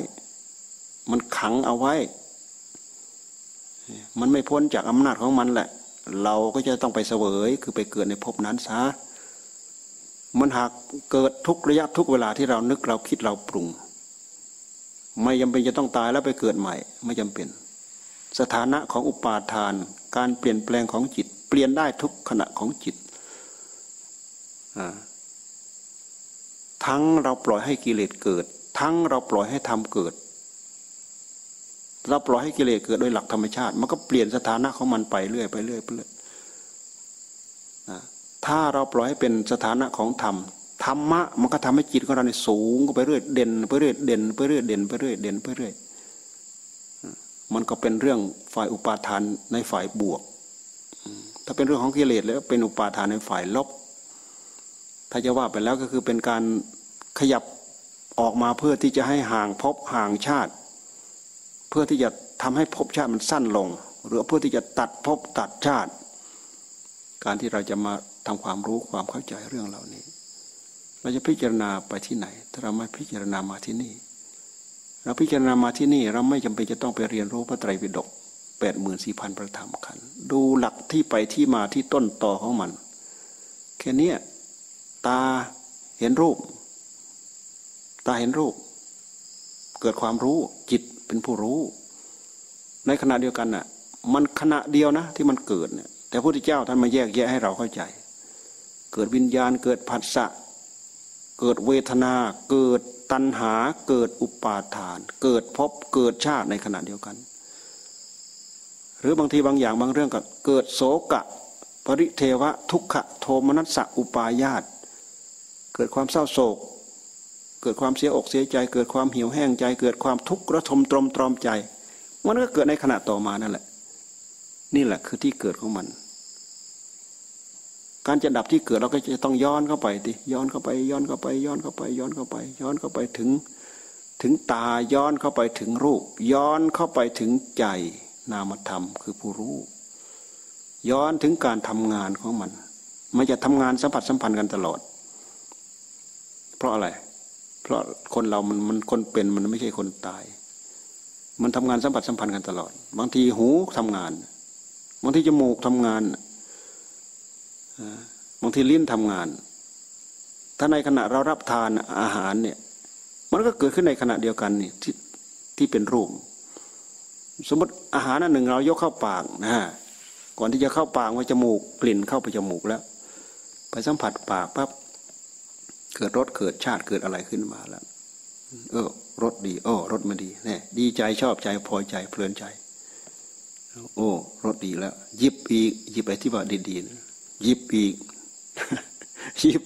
มันขังเอาไว้ มันไม่พ้นจากอำนาจของมันแหละ เราก็จะต้องไปเสวยคือไปเกิดในภพนั้นซะมันหากเกิดทุกระยะทุกเวลาที่เรานึกเราคิดเราปรุง ไม่จำเป็นจะต้องตายแล้วไปเกิดใหม่ ไม่จำเป็น สถานะของอุปาทาน การเปลี่ยนแปลงของจิต เปลี่ยนได้ทุกขณะของจิต ทั้งเราปล่อยให้กิเลสเกิด ทั้งเราปล่อยให้ทำเกิด เราปล่อยให้กิเลสเกิดโดยหลักธรรมชาติ มันก็เปลี่ยนสถานะของมันไปเรื่อยไปเรื่อยไปเรื่อยถ้าเราปล่อยให้เป็นสถานะของธรรมธรรมะมันก็ทำให้จิตของเราเนี่ยสูงไปเรื่อยเด่นไปเรื่อยเด่นไปเรื่อยเด่นไปเรื่อยเด่นไปเรื่อย มันก็เป็นเรื่องฝ่ายอุปาทานในฝ่ายบวก ถ้าเป็นเรื่องของกิเลสแล้วเป็นอุปาทานในฝ่ายลบ ถ้าจะว่าไปแล้วก็คือเป็นการขยับออกมาเพื่อที่จะให้ห่างพบห่างชาติ เพื่อที่จะทำให้ภพชาติมันสั้นลง หรือเพื่อที่จะตัดภพตัดชาติ การที่เราจะมาทำความรู้ความเข้าใจเรื่องเหล่านี้ เราจะพิจารณาไปที่ไหน ถ้าเราไม่พิจารณามาที่นี่ เราพิจารณามาที่นี่เราไม่จำเป็นจะต้องไปเรียนรู้พระไตรปิฎกแปดหมื่นสี่พันประธรรมขันดูหลักที่ไปที่มาที่ต้นต่อของมัน แค่นี้ตาเห็นรูป ตาเห็นรูป เกิดความรู้จิตเป็นผู้รู้ ในขณะเดียวกันน่ะ มันขณะเดียวนะ ที่มันเกิดเนี่ยแต่พระพุทธเจ้าท่านมาแยกแยะให้เราเข้าใจ เกิดวิญญาณเกิดผัสสะเกิดเวทนาเกิด ตัณหาเกิดอุปาทาน เกิดภพเกิดชาติในขณะเดียวกัน หรือบางทีบางอย่างบางเรื่องก็เกิดโศกะ ปริเทวะ ทุกขะโทมนัสสะอุปายาตเกิดความเศร้าโศก เกิดความเสียอกเสียใจ เกิดความหิวแห้งใจ เกิดความทุกข์ระทมตรมตรอมใจ มันก็เกิดในขณะต่อมานั่นแหละ นี่แหละคือที่เกิดของมัน การจะดับที่เกิดเราก็จะต้องย้อนเข้าไปดิย้อนเข้าไป ย้อนเข้าไป ย้อนเข้าไป ย้อนเข้าไป ย้อนเข้าไปถึง ถึงตาย้อนเข้าไปถึงรูป ย้อนเข้าไปถึงใจนามธรรมคือผู้รู้ ย้อนถึงการทำงานของมัน มันจะทำงานสัมผัสสัมพันธ์กันตลอด เพราะอะไร เพราะคนเรามันมันคนเป็นมันไม่ใช่คนตาย มันทำงานสัมผัสสัมพันธ์กันตลอด บางทีหูทำงาน บางทีจมูกทำงาน บางทีลิ้นทำงาน ถ้าในขณะเรารับทานอาหารเนี่ย มันก็เกิดขึ้นในขณะเดียวกันนี่ที่ที่เป็นรูป สมมติอาหารอันหนึ่งเรายกเข้าปากนะฮะก่อนที่จะเข้าปากว่าจมูกกลิ่นเข้าไปจมูกแล้ว ไปสัมผัสปากปั๊บเกิดรสเกิดชาติเกิดอะไรขึ้นมาแล้ว เออรสดีโอ้รสมันดีเนี่ยดีใจชอบใจพอใจเพลินใจ โอ้รสดีแล้วยิบอีกยิบไปที่ว่าดีๆนะ ยิบอีกยิบ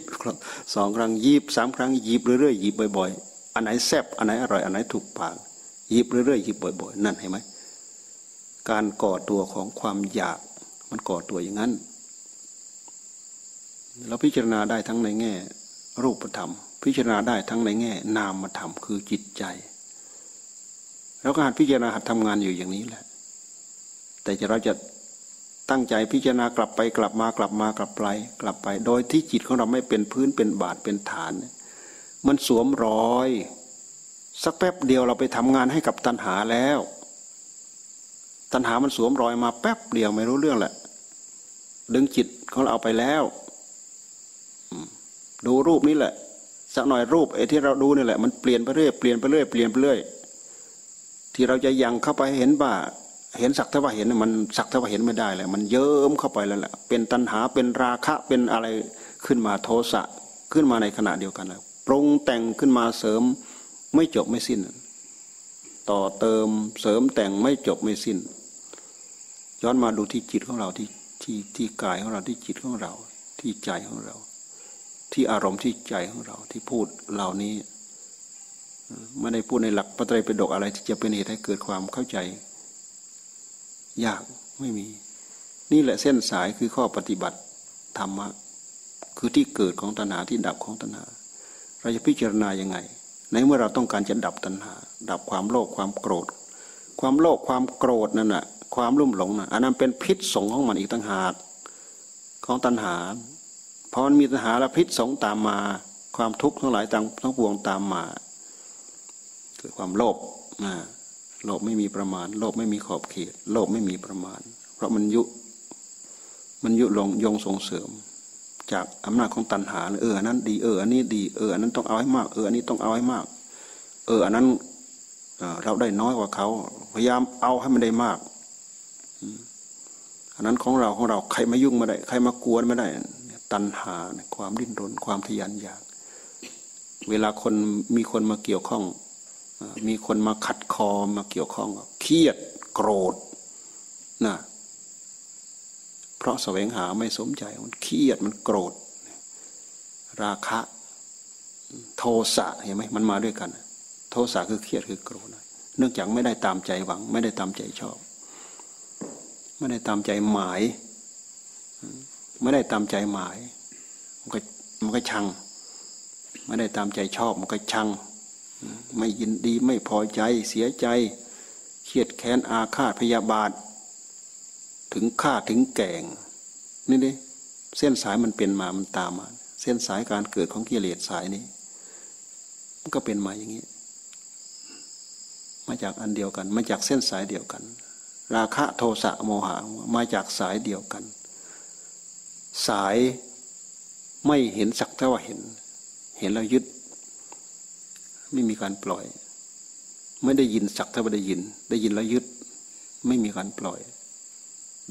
สองครั้งยิบสามครั้งยิบเรื่อยๆยิบบ่อยๆอันไหนแซ่บอันไหนอร่อยอันไหนถูกปากยิบเรื่อยๆยิบบ่อย ๆ นั่นเห็นไหมการก่อตัวของความอยากมันก่อตัวอย่างนั้นเราพิจารณาได้ทั้งในแง่ รูปธรรม พิจารณาได้ทั้งในแง่ นามธรรมคือจิตใจแล้วการพิจารณาหัดทำงานอยู่อย่างนี้แหละ แต่จะเราจะ ตั้งใจพิจารณากลับไปกลับมากลับมากลับไปกลับไป โดยที่จิตของเราไม่เป็นพื้นเป็นบาทเป็นฐาน มันสวมรอย สักแป๊บเดียวเราไปทำงานให้กับตัณหาแล้ว ตัณหามันสวมรอยมาแป๊บเดียวไม่รู้เรื่องแหละ ดึงจิตของเราเอาไปแล้วดูรูปนี้แหละ สักหน่อยรูปไอ้ที่เราดูนี่แหละมันเปลี่ยนไปเรื่อยเปลี่ยนไปเรื่อยเปลี่ยนไปเรื่อยที่เราจะยังเข้าไปเห็นว่า เห็นสักแต่ว่าเห็นมันสักแต่ว่าเห็นไม่ได้เลยมันเยิ้มเข้าไปแล้วแหละเป็นตัณหาเป็นราคะเป็นอะไรขึ้นมาโทสะขึ้นมาในขณะเดียวกันแล้วปรุงแต่งขึ้นมาเสริมไม่จบไม่สิ้น ต่อเติมเสริมแต่งไม่จบไม่สิ้น ย้อนมาดูที่จิตของเราที่ที่ที่กายของเราที่จิตของเรา ที่ใจของเรา ที่อารมณ์ที่ใจของเราที่พูดเหล่านี้ไม่ได้พูดในหลักปฏิเปดกอะไรที่จะเป็นเหตุให้เกิดความเข้าใจ ยากไม่มี นี่แหละเส้นสายคือข้อปฏิบัติธรรมะคือที่เกิดของตัณหาที่ดับของตัณหา เราจะพิจารณายังไง ในเมื่อเราต้องการจะดับตัณหา ดับความโลภความโกรธ ความโลภความโกรธนั่นแหะความรุ่มหลงน่ะอันนั้นเป็นพิษสงของมันอีกต่างหากของตัณหาพอมันมีตัณหาแล้วพิษสงตามมา ความทุกข์ทั้งหลายต่างทั้งปวงตามมาเกิดความโลภนะ โลภไม่มีประมาณ โลภไม่มีขอบเขต โลภไม่มีประมาณ เพราะมันยุ มันยุลงยงส่งเสริม จากอำนาจของตัณหา เอออันนั้นดีเอออันนี้ดีเอออันนั้นต้องเอาให้มาก เอออันนี้ต้องเอาให้มาก เอออันนั้นเราได้น้อยกว่าเขา พยายามเอาให้มันได้มากอันนั้นของเราของเราใครมายุ่งไม่ได้ ใครมากวนไม่ได้ ตัณหาความดิ้นรนความทยานอยาก เวลาคนมีคนมาเกี่ยวข้อง มีคนมาขัดคอมาเกี่ยวข้องเครียดโกรธนะเพราะแสวงหาไม่สมใจมันเครียดมันโกรธ ราคะ โทสะเห็นไหมมันมาด้วยกัน โทสะคือเครียดคือโกรธเนื่องจากไม่ได้ตามใจหวัง ไม่ได้ตามใจชอบ ไม่ได้ตามใจหมาย ไม่ได้ตามใจหมาย มันก็มันก็ชัง ไม่ได้ตามใจชอบ มันก็ชัง ไม่ยินดีไม่พอใจเสียใจเครียดแค้นอาฆาตพยาบาท ถึงฆ่าถึงแก่งนี่ดิเส้นสายมันเป็นมา มันตามมา เส้นสายการเกิดของกิเลสสายนี้ มันก็เป็นมาอย่างนี้ มาจากอันเดียวกัน มาจากเส้นสายเดียวกัน ราคะโทสะโมหะมาจากสายเดียวกัน สายไม่เห็นสักเท่าว่าเห็น เห็นแล้วยึด ไม่มีการปล่อย ไม่ได้ยินสักถ้าไม่ได้ยิน ได้ยินแล้วยึด ไม่มีการปล่อย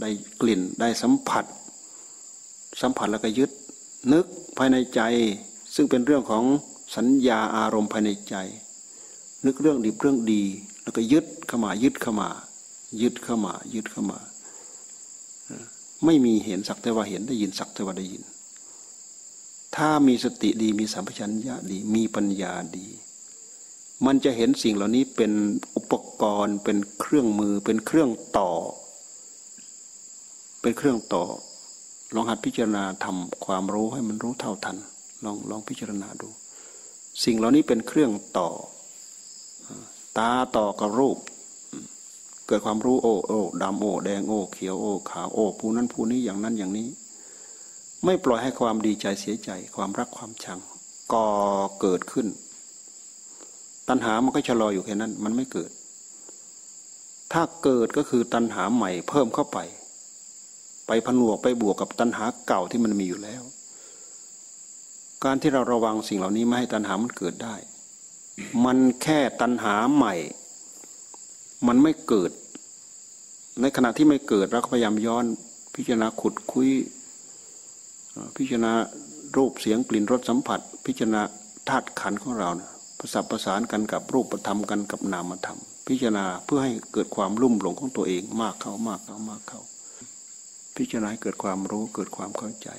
ได้กลิ่นได้สัมผัส สัมผัสแล้วก็ยึด นึกภายในใจ ซึ่งเป็นเรื่องของสัญญาอารมณ์ภายในใจ นึกเรื่องดีเรื่องดี แล้วก็ยึดเข้ามายึดเข้ามา ยึดเข้ามา ยึดเข้ามา ไม่มีเห็นสักแต่ว่าเห็นได้ยินสักแต่ว่าได้ยินถ้ามีสติดีมีสัมปชัญญะดี มีปัญญาดี มันจะเห็นสิ่งเหล่านี้เป็นอุปกรณ์ เป็นเครื่องมือ เป็นเครื่องต่อ เป็นเครื่องต่อ ลองหัดพิจารณาทำความรู้ให้มันรู้เท่าทัน ลองลองพิจารณาดู สิ่งเหล่านี้เป็นเครื่องต่อ ตาต่อกับรูป เกิดความรู้โอ้โอ้ดำโอ้แดงโอ้เขียวโอ้ขาวโอ้ผู้นั้นผู้นี้อย่างนั้นอย่างนี้ ไม่ปล่อยให้ความดีใจเสียใจ ความรักความชังก่อเกิดขึ้น ตัณหามันก็ชะลออยู่แค่นั้น มันไม่เกิด ถ้าเกิดก็คือตัณหาใหม่เพิ่มเข้าไป ไปผนวกไปบวกกับตัณหาเก่าที่มันมีอยู่แล้ว การที่เราระวังสิ่งเหล่านี้ไม่ให้ตัณหามันเกิดได้ มันแค่ตัณหาใหม่ มันไม่เกิด ในขณะที่ไม่เกิดเราก็พยายามย้อน พิจารณาขุดคุย พิจารณารูปเสียงกลิ่นรสสัมผัส พิจารณาธาตุขันของเรานะ ประสับประสานกันกับรูปธรรมกันกับนามธรรม พิจารณาเพื่อให้เกิดความรุ่มหลงของตัวเองมากเข้ามากเข้ามากเข้า พิจารณาเกิดความรู้เกิดความเข้าใจ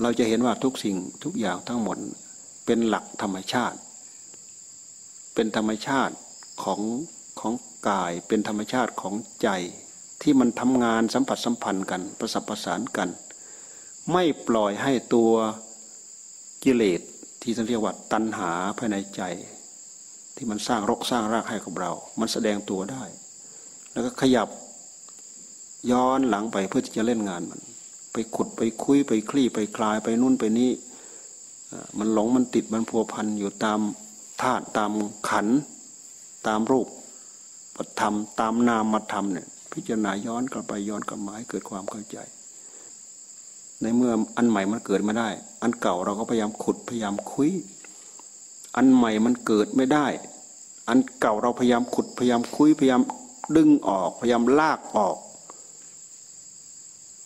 เราจะเห็นว่าทุกสิ่งทุกอย่างทั้งหมดเป็นหลักธรรมชาติ เป็นธรรมชาติของของกายเป็นธรรมชาติของใจที่มันทำงานสัมผัสสัมพันธ์กันประสับประสานกัน ไม่ปล่อยให้ตัวกิเลส ที่เรียกว่าตัณหาภายในใจ ที่มันสร้างรกสร้างรากให้กับเรา มันแสดงตัวได้ แล้วก็ขยับย้อนหลังไปเพื่อที่จะเล่นงานมัน ไปขุดไปคุยไปคลี่ไปคลายไปนู่นไปนี่มันหลงมันติดมันพัวพันอยู่ตามธาตุตามขัน ตามรูปธรรมตามนามมาทำเนี่ยพิจารณาย้อนกลับไปย้อนกลับมาให้เกิดความเข้าใจ ในเมื่ออันใหม่มันเกิดไมาได้ อันเก่าเราก็พยายามขุดพยายามคุยอันใหม่มันเกิดไม่ได้ อันเก่าเราพยายามขุดพยายามคุยพยายามดึงออก พยายามลากออก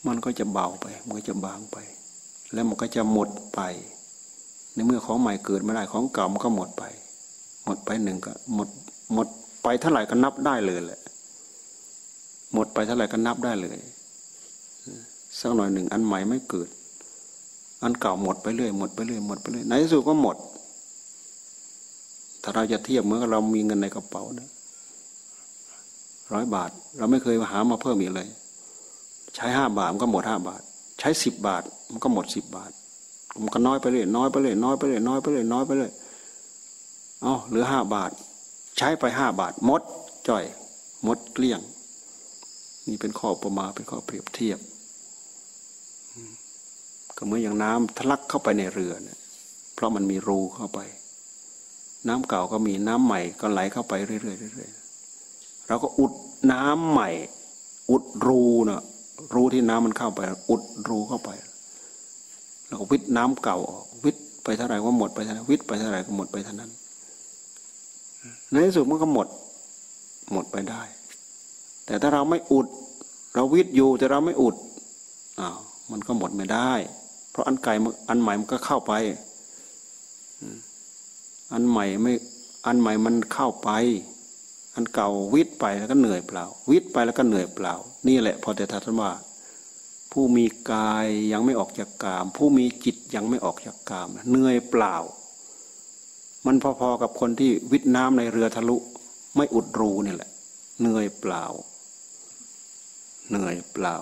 มันก็จะเบาไปมันก็จะบางไป แล้วมันก็จะหมดไป ในเมื่อของใหม่เกิดไม่ได้ของเก่ามันก็หมดไป หมดไปหนึ่งก็หมดหมดไปเท่าไหร่ก็นับได้เลยแหละ หมดไปเท่าไหร่ก็นับได้เลย สักหน่อยหนึ่งอันใหม่ไม่เกิด อันเก่าหมดไปเรื่อยหมดไปเรื่อยหมดไปเรื่อยในที่สุดก็หมด ถ้าเราจะเทียบเมื่อเรามีเงินในกระเป๋านะร้อยบาท เราไม่เคยหามาเพิ่มอีกเลย ใช้ห้าบาทมันก็หมดห้าบาท ใช้สิบบาท มันก็หมดสิบบาท มันก็น้อยไปเรื่อยน้อยไปเรื่อยน้อยไปเรื่อยน้อยไปเรื่อยน้อยไปเรื่อยอ๋อเหลือห้าบาท ใช้ไปห้าบาทหมดจ่อยหมดเกลี้ยง นี่เป็นข้อประมาเป็นข้อเปรียบเทียบ ก็เหมือนอย่างน้ำทะลักเข้าไปในเรือเนี่ยเพราะมันมีรูเข้าไป น้ำเก่าก็มีน้ำใหม่ก็ไหลเข้าไปเรื่อยๆเรื่อยๆเราก็อุดน้ำใหม่ อุดรูนะรูที่น้ำมันเข้าไป อุดรูเข้าไปแล้วก็วิทน้ำเก่าออกวิทไปเท่าไหร่ก็หมดไปเท่านั้นวิทไปเท่าไหร่ก็หมดไปเท่านั้นในที่สุดมันก็หมด หมดไปได้ แต่ถ้าเราไม่อุด เราวิทอยู่แต่เราไม่อุดอ้าวมันก็หมดไม่ได้ เพราะอันไก่อันใหม่มันก็เข้าไป อันใหม่ไม่ อันใหม่มันเข้าไป อันเก่าวิทไปแล้วก็เหนื่อยเปล่า วิทไปแล้วก็เหนื่อยเปล่า นี่แหละ พอแต่ทัศนว่า ผู้มีกายยังไม่ออกจากกาม ผู้มีจิตยังไม่ออกจากกาม เหนื่อยเปล่า มันพอๆกับคนที่วิทน้ำในเรือทะลุ ไม่อุดรูนี่แหละ เหนื่อยเปล่า เหนื่อยเปล่า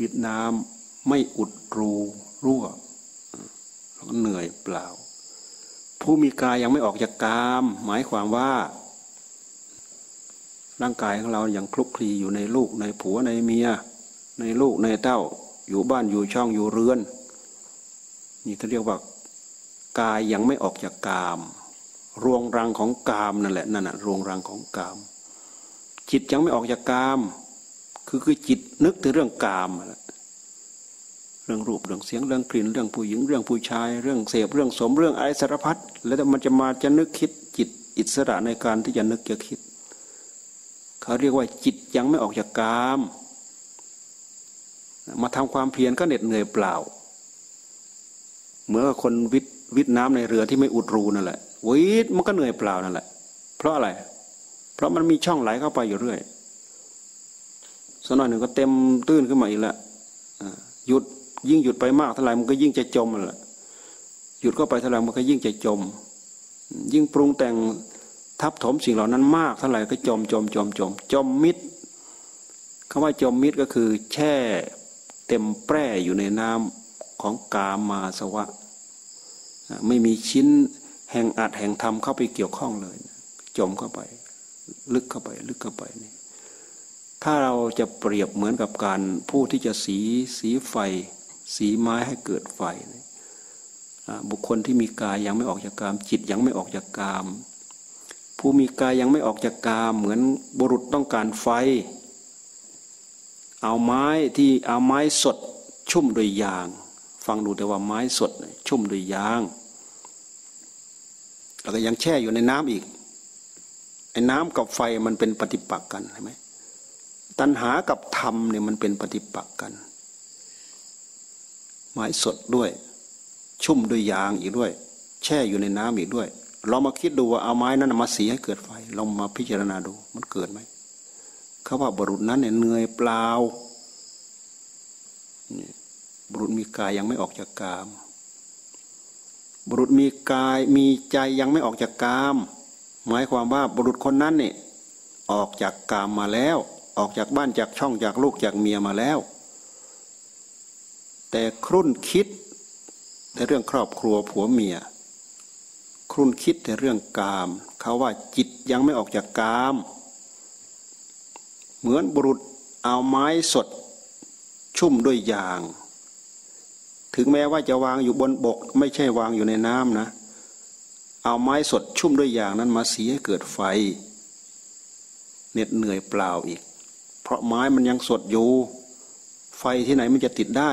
วิดน้ำไม่อุดรูรั่วแล้วก็เหนื่อยเปล่า ผู้มีกายยังไม่ออกจากกาม หมายความว่า ร่างกายของเรายัางคลุกคลีอยู่ในลูกในผัวในเมีย ในลูกในเต้า อยู่บ้านอยู่ช่องอยู่เรือน นี่เขาเรียกว่ากายยังไม่ออกจากกาม รวงรังของกามนั่นแหละนั่นแหะรวงรังของกาม จิตยังไม่ออกจากกาม คือคือจิตนึกถึงเรื่องกามเรื่องรูปเรื่องเสียงเรื่องกลิ่น เรื่องผู้หญิงเรื่องผู้ชาย เรื่องเสพเรื่องสมเรื่องอะไรสารพัดแล้วมันจะมาจะนึกคิดจิตอิสระในการที่จะนึกจะคิด เขาเรียกว่าจิตยังไม่ออกจากกาม มาทำความเพียรก็เหน็ดเหนื่อยเปล่า เหมือนคนวิทวิทน้ำในเรือที่ไม่อุดรูนั่นแหละวิทมันก็เหนื่อยเปล่านั่นแหละ เพราะอะไร เพราะมันมีช่องไหลเข้าไปอยู่เรื่อย สักหน่อยหนึ่งก็เต็มตื้นขึ้นมาอีกแล้วหยุดยิ่งหยุดไปมากเท่าไหร่มันก็ยิ่งจะจมแหละหยุดเข้าไปเท่าไหร่มันก็ยิ่งจะจม ยิ่งปรุงแต่งทับถมสิ่งเหล่านั้นมากเท่าไหร่ก็จมจมจมจมจมมิดคำว่าจมมิดก็คือแช่เต็มแปร่อยู่ในน้ำของกามาสวะ ไม่มีชิ้นแห่งอาจแห่งธรรมเข้าไปเกี่ยวข้องเลย จมเข้าไป ลึกเข้าไป ลึกเข้าไปนี่ ถ้าเราจะเปรียบเหมือนกับการผู้ที่จะสีสีไฟ สีไม้ให้เกิดไฟ บุคคลที่มีกายยังไม่ออกจากกาม จิตยังไม่ออกจากกาม ผู้มีกายยังไม่ออกจากกาม เหมือนบุรุษต้องการไฟ เอาไม้ที่เอาไม้สดชุ่มโดยยาง ฟังดูแต่ว่าไม้สดชุ่มโดยยางแล้วก็ยังแช่อยู่ในน้ำอีกไอ้น้ำกับไฟมันเป็นปฏิปักษ์กันใช่ไหม ตัณหากับธรรมเนี่ยมันเป็นปฏิปักษ์กัน ไม้สดด้วย ชุ่มด้วยยางอีกด้วย แช่อยู่ในน้ำอีกด้วย เรามาคิดดูว่าเอาไม้นั้นมาสีให้เกิดไฟลองมาพิจารณาดูมันเกิดไหมเขาว่าบรุษนั้นเนี่ยเหนื่อยเปล่าบุรุษมีกายยังไม่ออกจากกาม บุรุษมีกายมีใจยังไม่ออกจากกาม หมายความว่าบุรุษคนนั้นเนี่ยออกจากกามมาแล้ว ออกจากบ้านจากช่องจากลูกจากเมียมาแล้ว แต่ครุ่นคิดในเรื่องครอบครัวผัวเมีย ครุ่นคิดในเรื่องกาม เขาว่าจิตยังไม่ออกจากกาม เหมือนบุรุษเอาไม้สด ชุ่มด้วยยาง ถึงแม้ว่าจะวางอยู่บนบก ไม่ใช่วางอยู่ในน้ำนะ เอาไม้สดชุ่มด้วยยางนั้นมาสีให้เกิดไฟเหน็ดเหนื่อยเปล่าอีก เพราะไม้มันยังสดอยู่ ไฟที่ไหนมันจะติดได้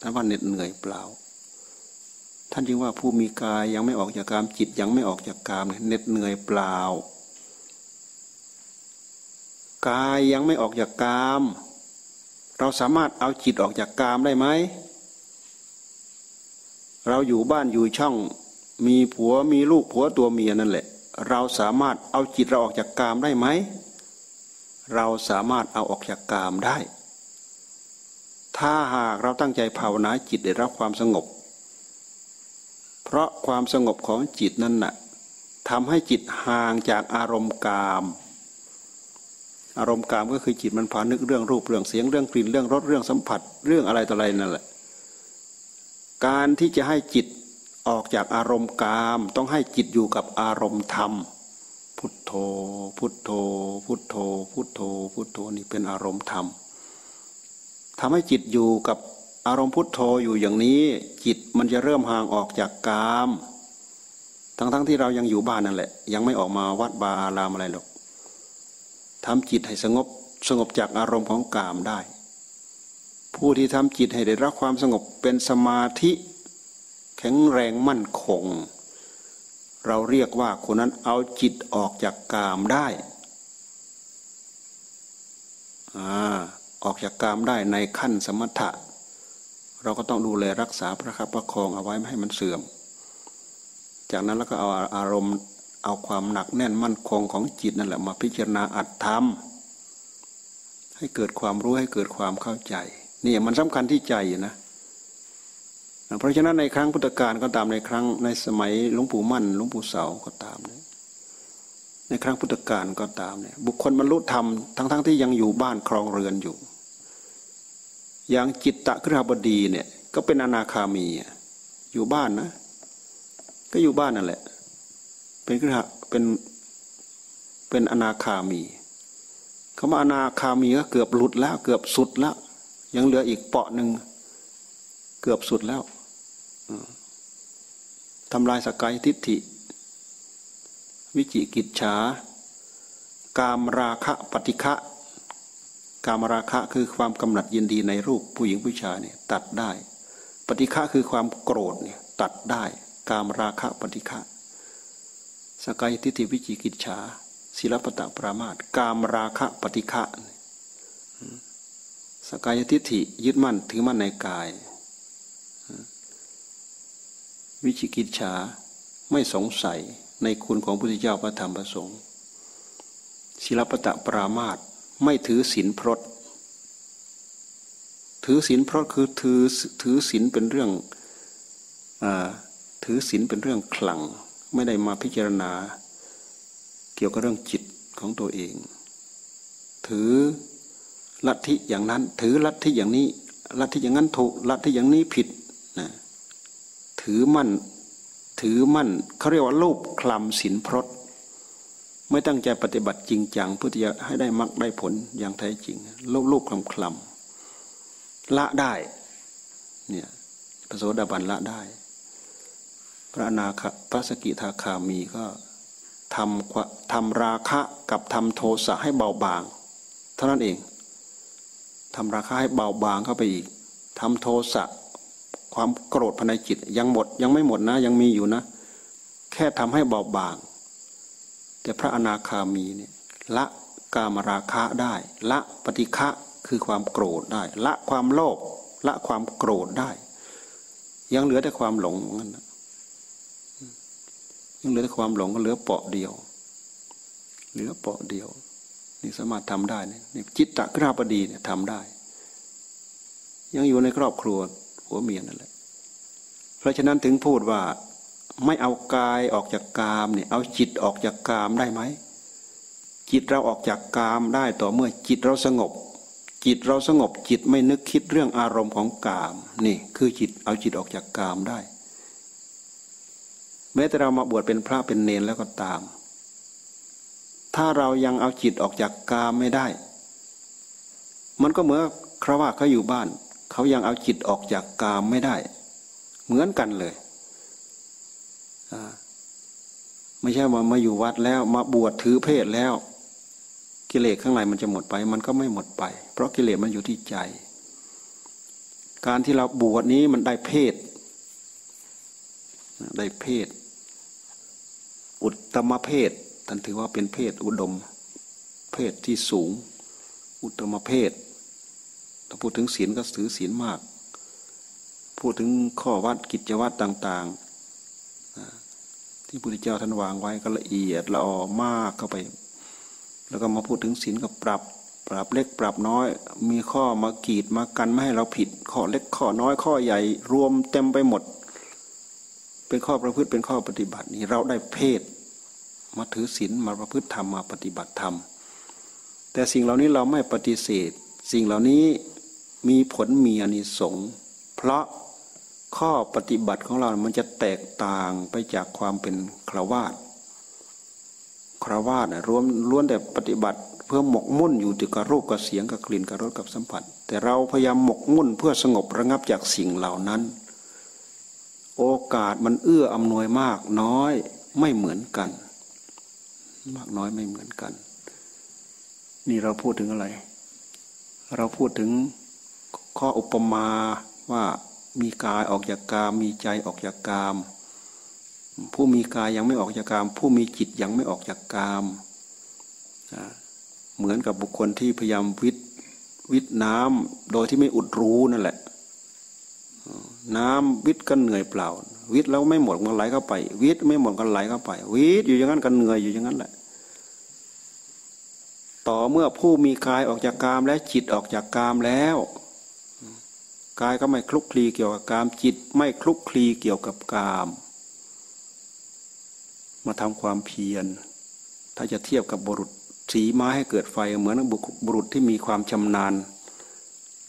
ท่านว่าเหน็ดเหนื่อยเปล่า ท่านจึงว่าผู้มีกายยังไม่ออกจากกามจิตยังไม่ออกจากกามเหน็ดเหนื่อยเปล่ากายยังไม่ออกจากกาม เราสามารถเอาจิตออกจากกามได้ไหม เราอยู่บ้านอยู่ช่อง มีผัวมีลูกผัวตัวเมียนั่นแหละ เราสามารถเอาจิตเราออกจากกามได้ไหม เราสามารถเอาออกจากกามได้ ถ้าหากเราตั้งใจภาวนาจิตได้รับความสงบ เพราะความสงบของจิตนั้นน่ะทำให้จิตห่างจากอารมณ์กาม อารมณ์กามก็คือจิตมันพานึกเรื่องรูปเรื่องเสียงเรื่องกลิ่นเรื่องรสเรื่องสัมผัสเรื่องอะไรต่ออะไรนั่นแหละ การที่จะให้จิตออกจากอารมณ์กาม ต้องให้จิตอยู่กับอารมณ์ธรรม พุทโธ พุทโธ พุทโธ พุทโธ พุทโธนี่เป็นอารมณ์ธรรมทำให้จิตอยู่กับอารมณ์พุทโธอยู่อย่างนี้ จิตมันจะเริ่มห่างออกจากกาม ทั้งๆทที่เรายังอยู่บ้านนั่นแหละ ยังไม่ออกมาวัดบาอารามอะไรหรอกทำจิตให้สงบสงบจากอารมณ์ของกามได้ ผู้ที่ทำจิตให้ได้รับความสงบเป็นสมาธิ แข็งแรงมั่นคง เราเรียกว่าคนนั้นเอาจิตออกจากกามได้อาออกจากกามได้ในขั้นสมถะ เราก็ต้องดูแลรักษาประคับประคองเอาไว้ไม่ให้มันเสื่อม จากนั้นแล้วก็เอาอารมณ์เอาความหนักแน่นมั่นคงของจิตนั่นแหละมาพิจารณาอัดทำให้เกิดความรู้ให้เกิดความเข้าใจ นี่มันสำคัญที่ใจนะ เพราะฉะนั้นในครั้งพุทธกาลก็ตามในครั้งในสมัยหลวงปู่มั่นหลวงปู่เสาก็ตามเนี่ยในครั้งพุทธกาลก็ตามเนี่ยบุคคลบรรลุธรรมทั้งๆทที่ยังอยู่บ้านครองเรือนอยู่ อย่างจิตตะคราบดีเนี่ยก็เป็นอนาคามีอยู่บ้านนะ ก็อยู่บ้านนั่นแหละ เป็นคราเป็นเป็นอนาคามีคำว่าอนาคามีก็เกือบหลุดแล้ว เกือบสุดแล้ว ยังเหลืออีกเปาะหนึ่งเกือบสุดแล้ว ทำลายสกายทิฏฐิ วิจิกิจฉากามราคะปฏิฆะกามราคะคือความกำหนัดยินดีในรูปผู้หญิงผู้ชายเนี่ยตัดได้ ปฏิฆะคือความโกรธเนี่ยตัดได้ กามราคะปฏิฆะสกายทิฏฐิวิจิกิจฉาศิลปตะปรามาตกามราคะปฏิฆะสกายทิฏฐิยึดมั่นถือมั่นในกาย วิจิกิจฉาไม่สงสัยในคุณของพระพุทธเจ้าพระธรรมพระสงฆ์ศิลปตะปรามาตไม่ถือศีลพรตถือศีลพรตคือถือถือศีลเป็นเรื่องอถือศีลเป็นเรื่องขลัง ไม่ได้มาพิจารณา เกี่ยวกับเรื่องจิตของตัวเอง ถือลัทธิอย่างนั้น ถือลัทธิอย่างนี้ ลัทธิอย่างนั้นถูกลัทธิอย่างนี้ผิด ถือมั่น ถือมั่นเขาเรียกว่ารูปคลำศีลพรตไม่ตั้งใจปฏิบัติจริงจังเพื่อที่จะให้ได้มรรคได้ผลอย่างแท้จริงรูปรูปคลำคลำละได้เนี่ยพระโสดาบันละได้ พระนาคพระสกิทาคามีก็ทำทำราคะกับทำโทสะให้เบาบาง เท่านั้นเองทำราคะให้เบาบางเข้าไปอีกทำโทสะ ความโกรธภายในจิต ยังหมดยังไม่หมดนะ ยังมีอยู่นะ แค่ทำให้เบาบาง แต่พระอนาคามีเนี่ยละกามราคะได้ ละปฏิฆะคือความโกรธได้ ละความโลภละความโกรธได้ ยังเหลือแต่ความหลงนั่นยังเหลือแต่ความหลงก็เหลือเปาะเดียว เหลือเปาะเดียว นี่สามารถทำได้เนี่ยจิตตะกราบดีเนี่ยทำได้ ยังอยู่ในครอบครัว หัวเมียนั่นแหละ เพราะฉะนั้นถึงพูดว่าไม่เอากายออกจากกามเนี่ยเอาจิตออกจากกามได้ไหมจิตเราออกจากกามได้ต่อเมื่อจิตเราสงบ จิตเราสงบจิตไม่นึกคิดเรื่องอารมณ์ของกามนี่คือจิตเอาจิตออกจากกามได้ แม้แต่เรามาบวชเป็นพระเป็นเนรแล้วก็ตาม ถ้าเรายังเอาจิตออกจากกามไม่ได้ มันก็เหมือนคราวาเขาอยู่บ้าน เขายังเอาจิตออกจากกามไม่ได้ เหมือนกันเลยไม่ใช่ว่ามาอยู่วัดแล้ว มาบวชถือเพศแล้ว กิเลสข้างในมันจะหมดไป มันก็ไม่หมดไป เพราะกิเลสมันอยู่ที่ใจ การที่เราบวชนี้มันได้เพศ ได้เพศ อุตมเพศท่านถือว่าเป็นเพศอุดม เพศที่สูง อุตมเพศ ถ้าพูดถึงศีลก็ถือศีลมาก พูดถึงข้อวัดกิจวัตรต่างๆ ที่พุทธเจ้าท่านวางไว้ก็ละเอียดละออมากเข้าไป แล้วก็มาพูดถึงศีลก็ปรับ ปรับเล็กปรับน้อย มีข้อมากีดมากันไม่ให้เราผิด ข้อเล็กข้อน้อยข้อใหญ่ รวมเต็มไปหมด เป็นข้อประพฤติเป็นข้อปฏิบัตินี่เราได้เพศ มาถือศีลมาประพฤติธรรมมาปฏิบัติธรรมแต่สิ่งเหล่านี้เราไม่ปฏิเสธ สิ่งเหล่านี้ มีผลมีอนิสงส์เพราะข้อปฏิบัติของเรา มันจะแตกต่างไปจากความเป็นคราวาสคราวาสรวมล้วนแต่ปฏิบัติเพื่อหมกมุ่นอยู่ติกับรูปกับเสียงกับกลิ่นกับรสกับสัมผัส แต่เราพยายามหมกมุ่นเพื่อสงบระงับจากสิ่งเหล่านั้น โอกาสมันเอื้ออำนวยมากน้อยไม่เหมือนกัน มากน้อยไม่เหมือนกัน นี่เราพูดถึงอะไร เราพูดถึง ข้ออุปมาว่ามีกายออกจากกามมีใจออกจากกามผู้มีกายยังไม่ออกจากกาม ผู้มีจิตยังไม่ออกจากกามเหมือนกับบุคคลที่พยายามวิทวิทน้ำโดยที่ไม่อุดรู้นั่นแหละ น้ำวิทก็เหนื่อยเปล่า วิทแล้วไม่หมดมันไหลเข้าไป วิทไม่หมดก็ไหลเข้าไป วิทอยู่อย่างนั้นก็เหนื่อยอยู่อย่างนั้นแหละ ต่อเมื่อผู้มีกายออกจากกามและจิตออกจากกามแล้ว กายก็ไม่คลุกคลีเกี่ยวกับกาม จิตไม่คลุกคลีเกี่ยวกับกาม มาทำความเพียร ถ้าจะเทียบกับบุรุษสีไม้ให้เกิดไฟเหมือนบุรุษที่มีความชำนาญ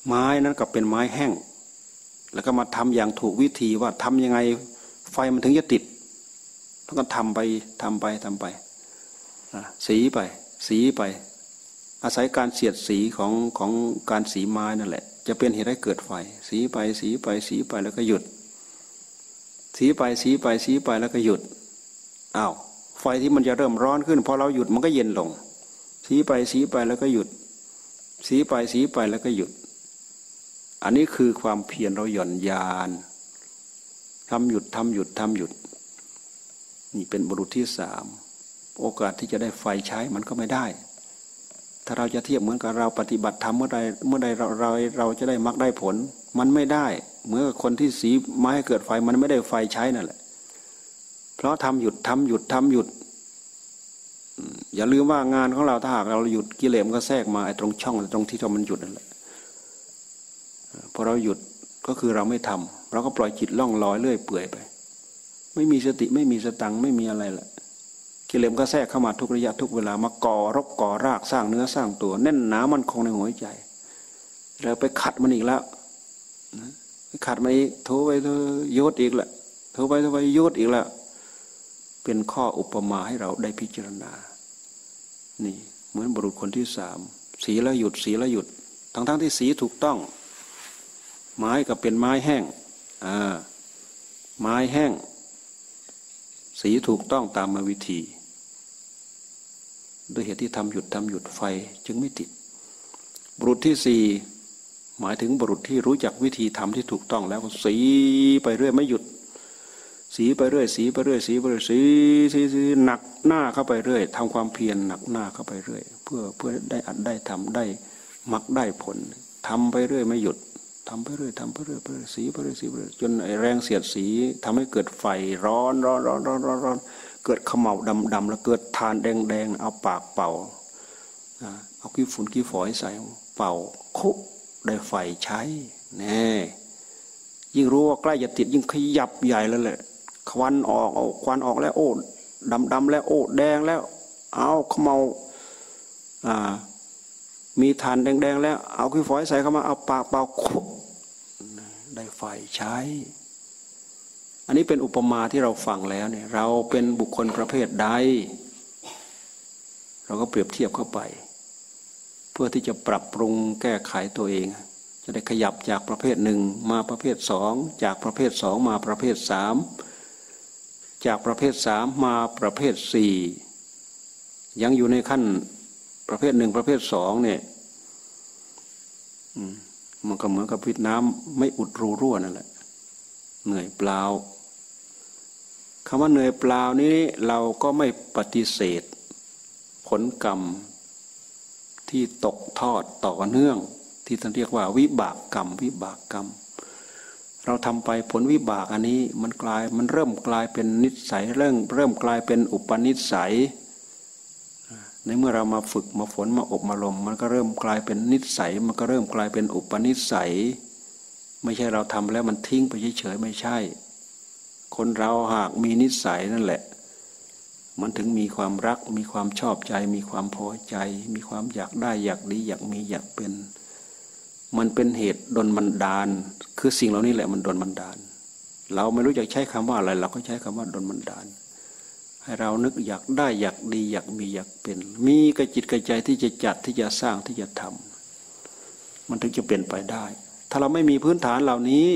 ไม้นั้นก็เป็นไม้แห้ง แล้วก็มาทำอย่างถูกวิธีว่าทำยังไงไฟมันถึงจะติดแล้วก็ทำไปทำไปทำไปสีไป สีไป อาศัยการเสียดสีของของการสีไม้นั่นแหละ จะเป็นเหตุให้เกิดไฟ สีไปสีไปสีไปแล้วก็หยุด สีไปสีไปสีไปแล้วก็หยุดอ้าวไฟที่มันจะเริ่มร้อนขึ้นพอเราหยุดมันก็เย็นลง สีไปสีไปแล้วก็หยุด สีไปสีไปแล้วก็หยุด อันนี้คือความเพียรเราหย่อนยานทำหยุดทำหยุดทำหยุด นี่เป็นบรุษที่สามโอกาสที่จะได้ไฟใช้มันก็ไม่ได้ ถ้าเราจะเทียบเหมือนกับเราปฏิบัติธรรมเมื่อใดเมื่อใดเราเราเราจะได้มักได้ผล มันไม่ได้ เหมือนคนที่สีไม้เกิดไฟมันไม่ได้ไฟใช้นั่นแหละ เพราะทำหยุดทำหยุดทำหยุด อย่าลืมว่างานของเราถ้าหากเราหยุดกิเลสมันก็แทรกมาไอ้ตรงช่องตรงที่เรามันหยุดนั่นแหละพอเราหยุดก็คือเราไม่ทำเราก็ปล่อยจิตล่องลอยเรื่อยเปื่อยไป ไม่มีสติไม่มีสตังไม่มีอะไรแหละ กิเลสก็แทรกเข้ามาทุกระยะทุกเวลามาก่อรกก่อรากสร้างเนื้อสร้างตัว แน่นหนามันคงในหัวใจเราไปขัดมันอีกแล้วไปขัดมันอีกโทไปทโยดอีกละโทไปโทไปโยดอีกแล้วเป็นข้ออุปมาให้เราได้พิจารณา นี่เหมือนบุรุษคนที่สามสีแล้วหยุดสีแล้วหยุด ทั้งทั้งที่สีถูกต้อง ไม้ก็เป็นไม้แห้งอ่าไม้แห้ง สีถูกต้องตามมาวิธี ด้วยเหตุที่ทำหยุดทำหยุดไฟจึงไม่ติด บุรุษที่สี่หมายถึงบุรุษที่รู้จักวิธีทำที่ถูกต้องแล้วสีไปเรื่อยไม่หยุด สีไปเรื่อย สีไปเรื่อยสีไปเรื่อยสีสีสีหนักหน้าเข้าไปเรื่อยทำความเพียรหนักหน้าเข้าไปเรื่อย เพื่อเพื่อได้อัดได้ทำได้มักได้ผลทำไปเรื่อยไม่หยุดทำไปเรื่อยทำไปเรื่อยไปเรื่อยสีไปเรื่อยสีไปเรื่อยจนแรงเสียดสีทำให้เกิดไฟร้อนร้อนร้อนร้อนร้อน เกิดขมเหลาดำดำแล้วเกิดทานแดงแดงเอาปากเป่าเอาขี้ฝุ่นขี้ฝอยใส่เป่าคุได้ไฟใช้แน่ยิ่งรู้ว่าใกล้จะติดยิ่งขยับใหญ่แล้วแหละควันออกเอาควันออกแล้วโอ้ดำดำแล้วโอ้แดงแล้ว เอาขมเหลามีฐานแดงๆแล้ว เอาขี้ฝอยใส่เข้ามาเอาปากเป่าคุได้ไฟใช้ อันนี้เป็นอุปมาที่เราฟังแล้วเนี่ยเราเป็นบุคคลประเภทใด เราก็เปรียบเทียบเข้าไป เพื่อที่จะปรับปรุงแก้ไขตัวเอง จะได้ขยับจากประเภทหนึ่งมาประเภทสองจากประเภทสองมาประเภทสามจากประเภทสามมาประเภทสี่ยังอยู่ในขั้นประเภทหนึ่งประเภทสองเนี่ยมันก็เหมือนกับพิษน้ำไม่อุดรูรั่วนั่นแหละเหนื่อยเปล่า คำว่าเหนื่อยเปล่านี้เราก็ไม่ปฏิเสธ ผลกรรมที่ตกทอดต่อเนื่อง ที่ท่านเรียกว่า วิบากกรรม วิบากกรรม เราทำไปผลวิบากอันนี้มันกลายมันเริ่มกลายเป็นนิสัยเริ่มเริ่มกลายเป็นอุปนิสัยในเมื่อเรามาฝึกมาฝนมาอบมาลม มันก็เริ่มกลายเป็นนิสัย มันก็เริ่มกลายเป็นอุปนิสัย ไม่ใช่เราทำแล้วมันทิ้งไปเฉยๆไม่ใช่ คนเราหากมีนิสัยนั่นแหละ มันถึงมีความรัก มีความชอบใจ มีความพอใจ มีความอยากได้อยากดีอยากมีอยากเป็น มันเป็นเหตุดนบันดาล คือสิ่งเหล่านี้แหละมันดนบันดาล เราไม่รู้จะใช้คำว่าอะไร เราก็ใช้คำว่าดนบันดาล ให้เรานึกอยากได้อยากดีอยากมีอยากเป็น มีกระจิตกระใจที่จะจัดที่จะสร้างที่จะทำมันถึงจะเป็นไปได้ ถ้าเราไม่มีพื้นฐานเหล่านี้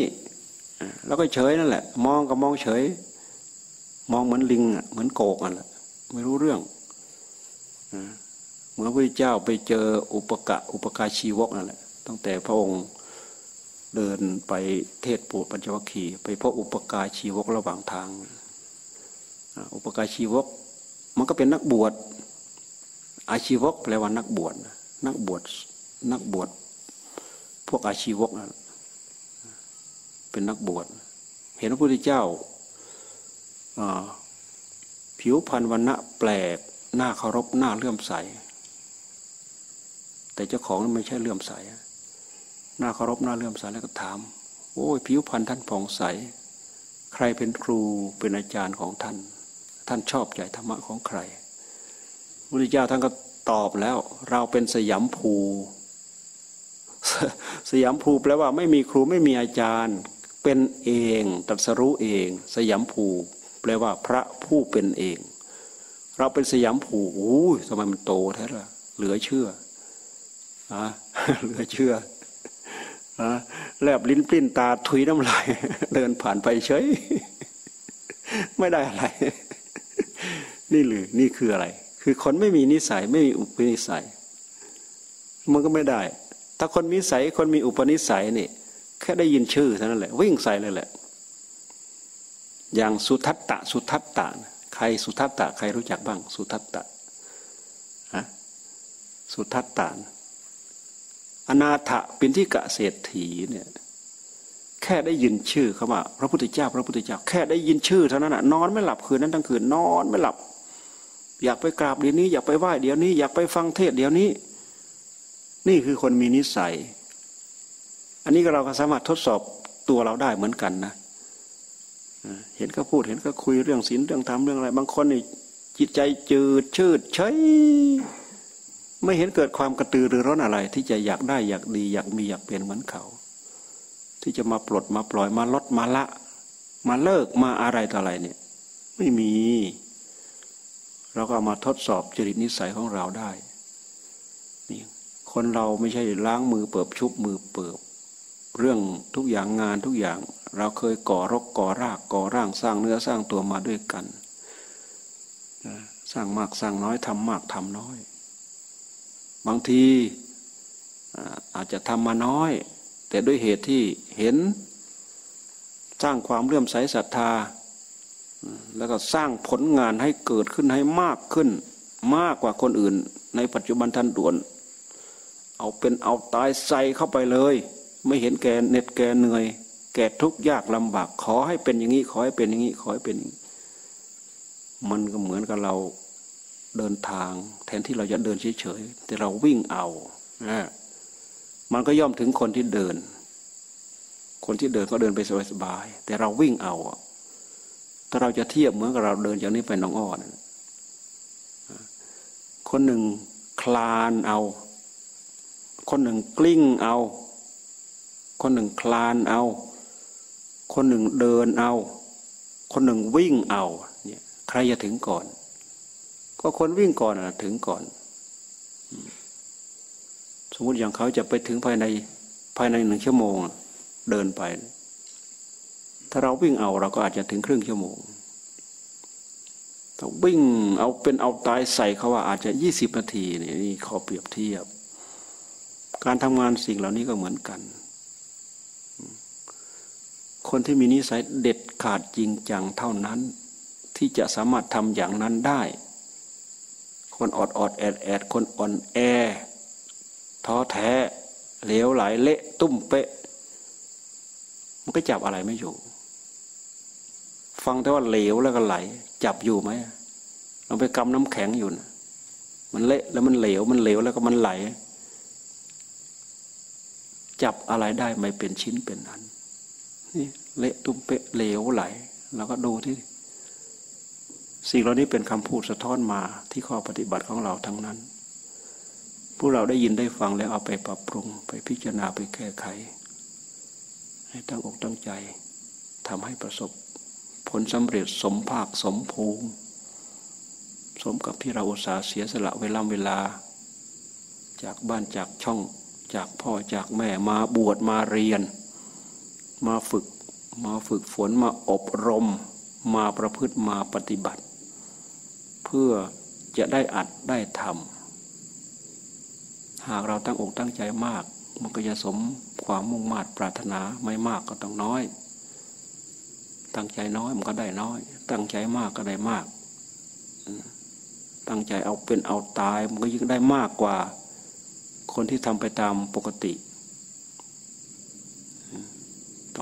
เราก็เฉยนั่นแหละ มองก็มองเฉย มองเหมือนลิงอะเหมือนโกกอะแหละไม่รู้เรื่องเหมือนพระเจ้าไปเจออุปกะอุปกาชีวกนั่นแหละตั้งแต่พระองค์เดินไปเทศปูปัญจวัคคีย์ไปพบอุปกาชีวกระหว่างทาง อุปการชีวก มันก็เป็นนักบวชอาชีวกแปลว่านักบวชนักบวชนักบวชพวกอาชีวกนะ เป็นนักบวช เห็นพระพุทธเจ้าผิวพรรณวันณะแปลกหน้าเคารพหน้าเลื่อมใส แต่เจ้าของนั้นไม่ใช่เลื่อมใสหน้าเคารพหน้าเลื่อมใสแล้วก็ถาม โอ้ยผิวพรรณท่านผ่องใส ใครเป็นครูเป็นอาจารย์ของท่าน ท่านชอบใจธรรมะของใครพุทธเจ้าท่านก็ตอบแล้ว เราเป็นสยามภูสยามภูแปลว่าไม่มีครูไม่มีอาจารย์ เป็นเองตรัสรู้เอง สยามภูแปลว่าพระผู้เป็นเอง เราเป็นสยามภูโอ้ยทำไมมันโตแท้ละเหลือเชื่ออะเหลือเชื่ออะแลบลิ้นปลิ้นตาถุยน้ำลายเดินผ่านไปเฉยไม่ได้อะไร นี่หรือนี่คืออะไร คือคนไม่มีนิสัยไม่มีอุปนิสัย มันก็ไม่ได้ ถ้าคนมีนิสัยคนมีอุปนิสัยนี่ แค่ได้ยินชื่อเท่านั้นแหละวิ่งใส่เลยแหละ อย่างสุทัตตะ สุทัตตะ ใครสุทัตตะ ใครรู้จักบ้าง สุทัตตะฮะสุทัตตะอนาถปินทิกะเศรษฐีเนี่ยแค่ได้ยินชื่อเขาว่า พระพุทธเจ้า พระพุทธเจ้า แค่ได้ยินชื่อเท่านั้นนะนอนไม่หลับคืนนั้นทั้งคืนนอนไม่หลับ อยากไปกราบเดี๋ยวนี้ อยากไปไหว้เดี๋ยวนี้ อยากไปฟังเทศเดี๋ยวนี้ นี่คือคนมีนิสัย อันนี้เราก็สามารถทดสอบตัวเราได้เหมือนกันนะเห็นเขาพูดเห็นเขาคุยเรื่องศีลเรื่องธรรมเรื่องอะไร บางคนนี่จิตใจจืดชืดเฉยไม่เห็นเกิดความกระตือรือร้นอะไร ที่จะอยากได้อยากดี อยากมีอยากเป็นเหมือนเขา ที่จะมาปลดมาปล่อยมาลดมาละ มาเลิกมาอะไรต่ออะไรเนี่ย ไม่มี เราก็เอามาทดสอบจริตนิสัยของเราได้นี่คนเราไม่ใช่ล้างมือเปิบชุบมือเปิบ เรื่องทุกอย่างงานทุกอย่างเราเคยก่อรกก่อรากก่อร่างสร้างเนื้อสร้างตัวมาด้วยกัน สร้างมากสร้างน้อยทำมากทำน้อย บางทีอาจจะทำมาน้อย แต่ด้วยเหตุที่เห็น สร้างความเลื่อมใสศรัทธา แล้วก็สร้างผลงานให้เกิดขึ้นให้มากขึ้น มากกว่าคนอื่น ในปัจจุบันทันด่วน เอาเป็นเอาตายใส่เข้าไปเลย ไม่เห็นแก่เหน็ดแก่เหนื่อย แก่ทุกข์ยากลำบาก ขอให้เป็นอย่างนี้ขอให้เป็นอย่างนี้ขอให้เป็นมันก็เหมือนกับเราเดินทาง แทนที่เราจะเดินเฉยๆแต่เราวิ่งเอานะมันก็ย่อมถึงคนที่เดิน คนที่เดินก็เดินไปสบายๆแต่เราวิ่งเอาถ้าเราจะเทียบเหมือนกับเราเดินจากนี้ไปหนองอ้อนคนหนึ่งคลานเอา คนหนึ่งกลิ้งเอา คนหนึ่งคลานเอา คนหนึ่งเดินเอา คนหนึ่งวิ่งเอาเนี่ยใครจะถึงก่อน ก็คนวิ่งก่อนนะถึงก่อน สมมติอย่างเขาจะไปถึงภายในภายในหนึ่งชั่วโมง เดินไป ถ้าเราวิ่งเอาเราก็อาจจะถึงครึ่งชั่วโมงถ้าวิ่งเอาเป็นเอาตายใส่เขาว่าอาจจะยี่สิบนาทีนี่นี่ขอเปรียบเทียบ การทำงานสิ่งเหล่านี้ก็เหมือนกัน คนที่มีนิสัยเด็ดขาดจริงจังเท่านั้น ที่จะสามารถทำอย่างนั้นได้ คนอดอดแอดแอดคนอ่อนแอท้อแท้เหลวไหลเละตุ้มเปะ มันก็จับอะไรไม่อยู่ ฟังแต่ว่าเหลวแล้วก็ไหล จับอยู่ไหมเราไปกำน้ำแข็งอยู่นะมันเละแล้วมันเหลวมันเหลวแล้วก็มันไหล จับอะไรได้ไม่เป็นชิ้นเป็นอันน เละตุ้มเปะเหลวไหลเราก็ดูที่ สิ่งเหล่านี้เป็นคำพูดสะท้อนมาที่ข้อปฏิบัติของเราทั้งนั้นพวกเราได้ยินได้ฟังแล้วเอาไปปรับปรุงไปพิจารณาไปแก้ไข ให้ตั้งอกตั้งใจทำให้ประสบผลสำเร็จสมภาคสมภูมิสมกับที่เราอุตส่าห์เสียสละเวลาเวลา จากบ้านจากช่องจากพ่อจากแม่มาบวชมาเรียน มาฝึก มาฝึกฝนมาอบรม มาประพฤติมาปฏิบัติ เพื่อจะได้อัดได้ทำหากเราตั้งอกตั้งใจมาก มันก็จะสมความมุ่งมา่ปรารถนาไม่มากก็ต้องน้อย ตั้งใจน้อยมันก็ได้น้อย ตั้งใจมากก็ได้มาก ตั้งใจเอาเป็นเอาตายมันก็ยิ่งได้มากกว่า คนที่ทำไปตามปกติ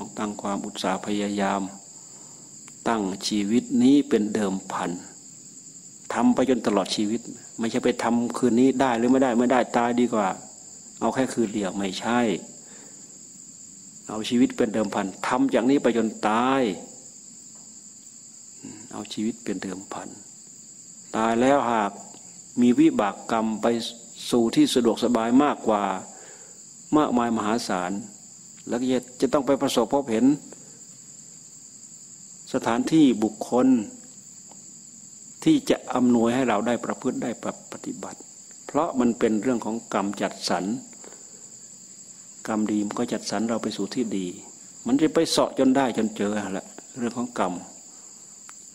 ต้องตั้งความอุตสาห์พยายาม ตั้งชีวิตนี้เป็นเดิมพันทำไปจนตลอดชีวิต ไม่ใช่ไปทำคืนนี้ได้หรือไม่ได้ไม่ได้ตายดีกว่า เอาแค่คืนเดียวไม่ใช่ เอาชีวิตเป็นเดิมพันทำอย่างนี้ไปจนตาย เอาชีวิตเป็นเดิมพันตายแล้วหากมีวิบากกรรมไปสู่ที่สะดวกสบายมากกว่ามากมายมหาศาล แล้วจะจะต้องไปประสบพบเห็น สถานที่บุคคล ที่จะอำนวยให้เราได้ประพฤติได้ปฏิบัติ เพราะมันเป็นเรื่องของกรรมจัดสรรกรรมดีมันก็จัดสรรเราไปสู่ที่ดี มันจะไปเสาะจนได้จนเจอแหละเรื่องของกรรม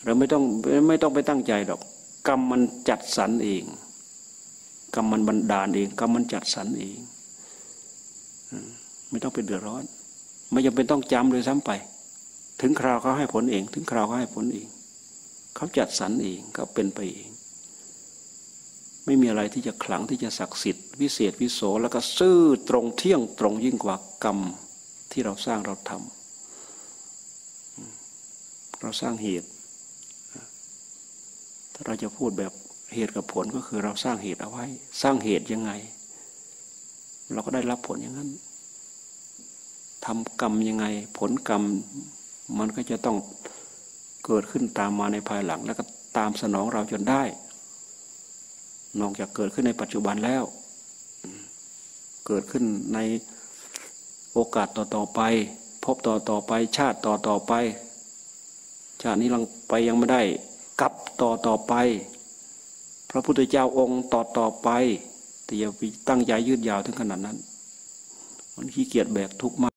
เราไม่ต้องไม่ต้องไปตั้งใจหรอก กรรมมันจัดสรรเอง กรรมมันบันดาลเอง กรรมมันจัดสรรเอง ไม่ต้องเป็นเดือดร้อน ไม่จำเป็นต้องจำเลยซ้ำไป ถึงคราวเขาให้ผลเอง ถึงคราวเขาให้ผลเอง เขาจัดสรรเองเขาเป็นไปเอง ไม่มีอะไรที่จะขลังที่จะศักดิ์สิทธิ์วิเศษวิโสแล้วก็ซื่อตรงเที่ยงตรงยิ่งกว่ากรรมที่เราสร้างเราทำเราสร้างเหตุ ถ้าเราจะพูดแบบเหตุกับผลก็คือเราสร้างเหตุเอาไว้ สร้างเหตุยังไง เราก็ได้รับผลอย่างนั้น ทำกรรมยังไง ผลกรรมมันก็จะต้องเกิดขึ้นตามมาในภายหลัง แล้วก็ตามสนองเราจนได้ นอกจากเกิดขึ้นในปัจจุบันแล้ว เกิดขึ้นในโอกาสต่อต่อไป พบต่อต่อไปชาติต่อต่อไป ชาตินี้ลังไปยังไม่ได้กลับต่อต่อไป พระพุทธเจ้าองค์ต่อต่อไป แต่อย่าตั้งใจยืดยาวถึงขนาดนั้น มันขี้เกียจแบกทุกข์มาก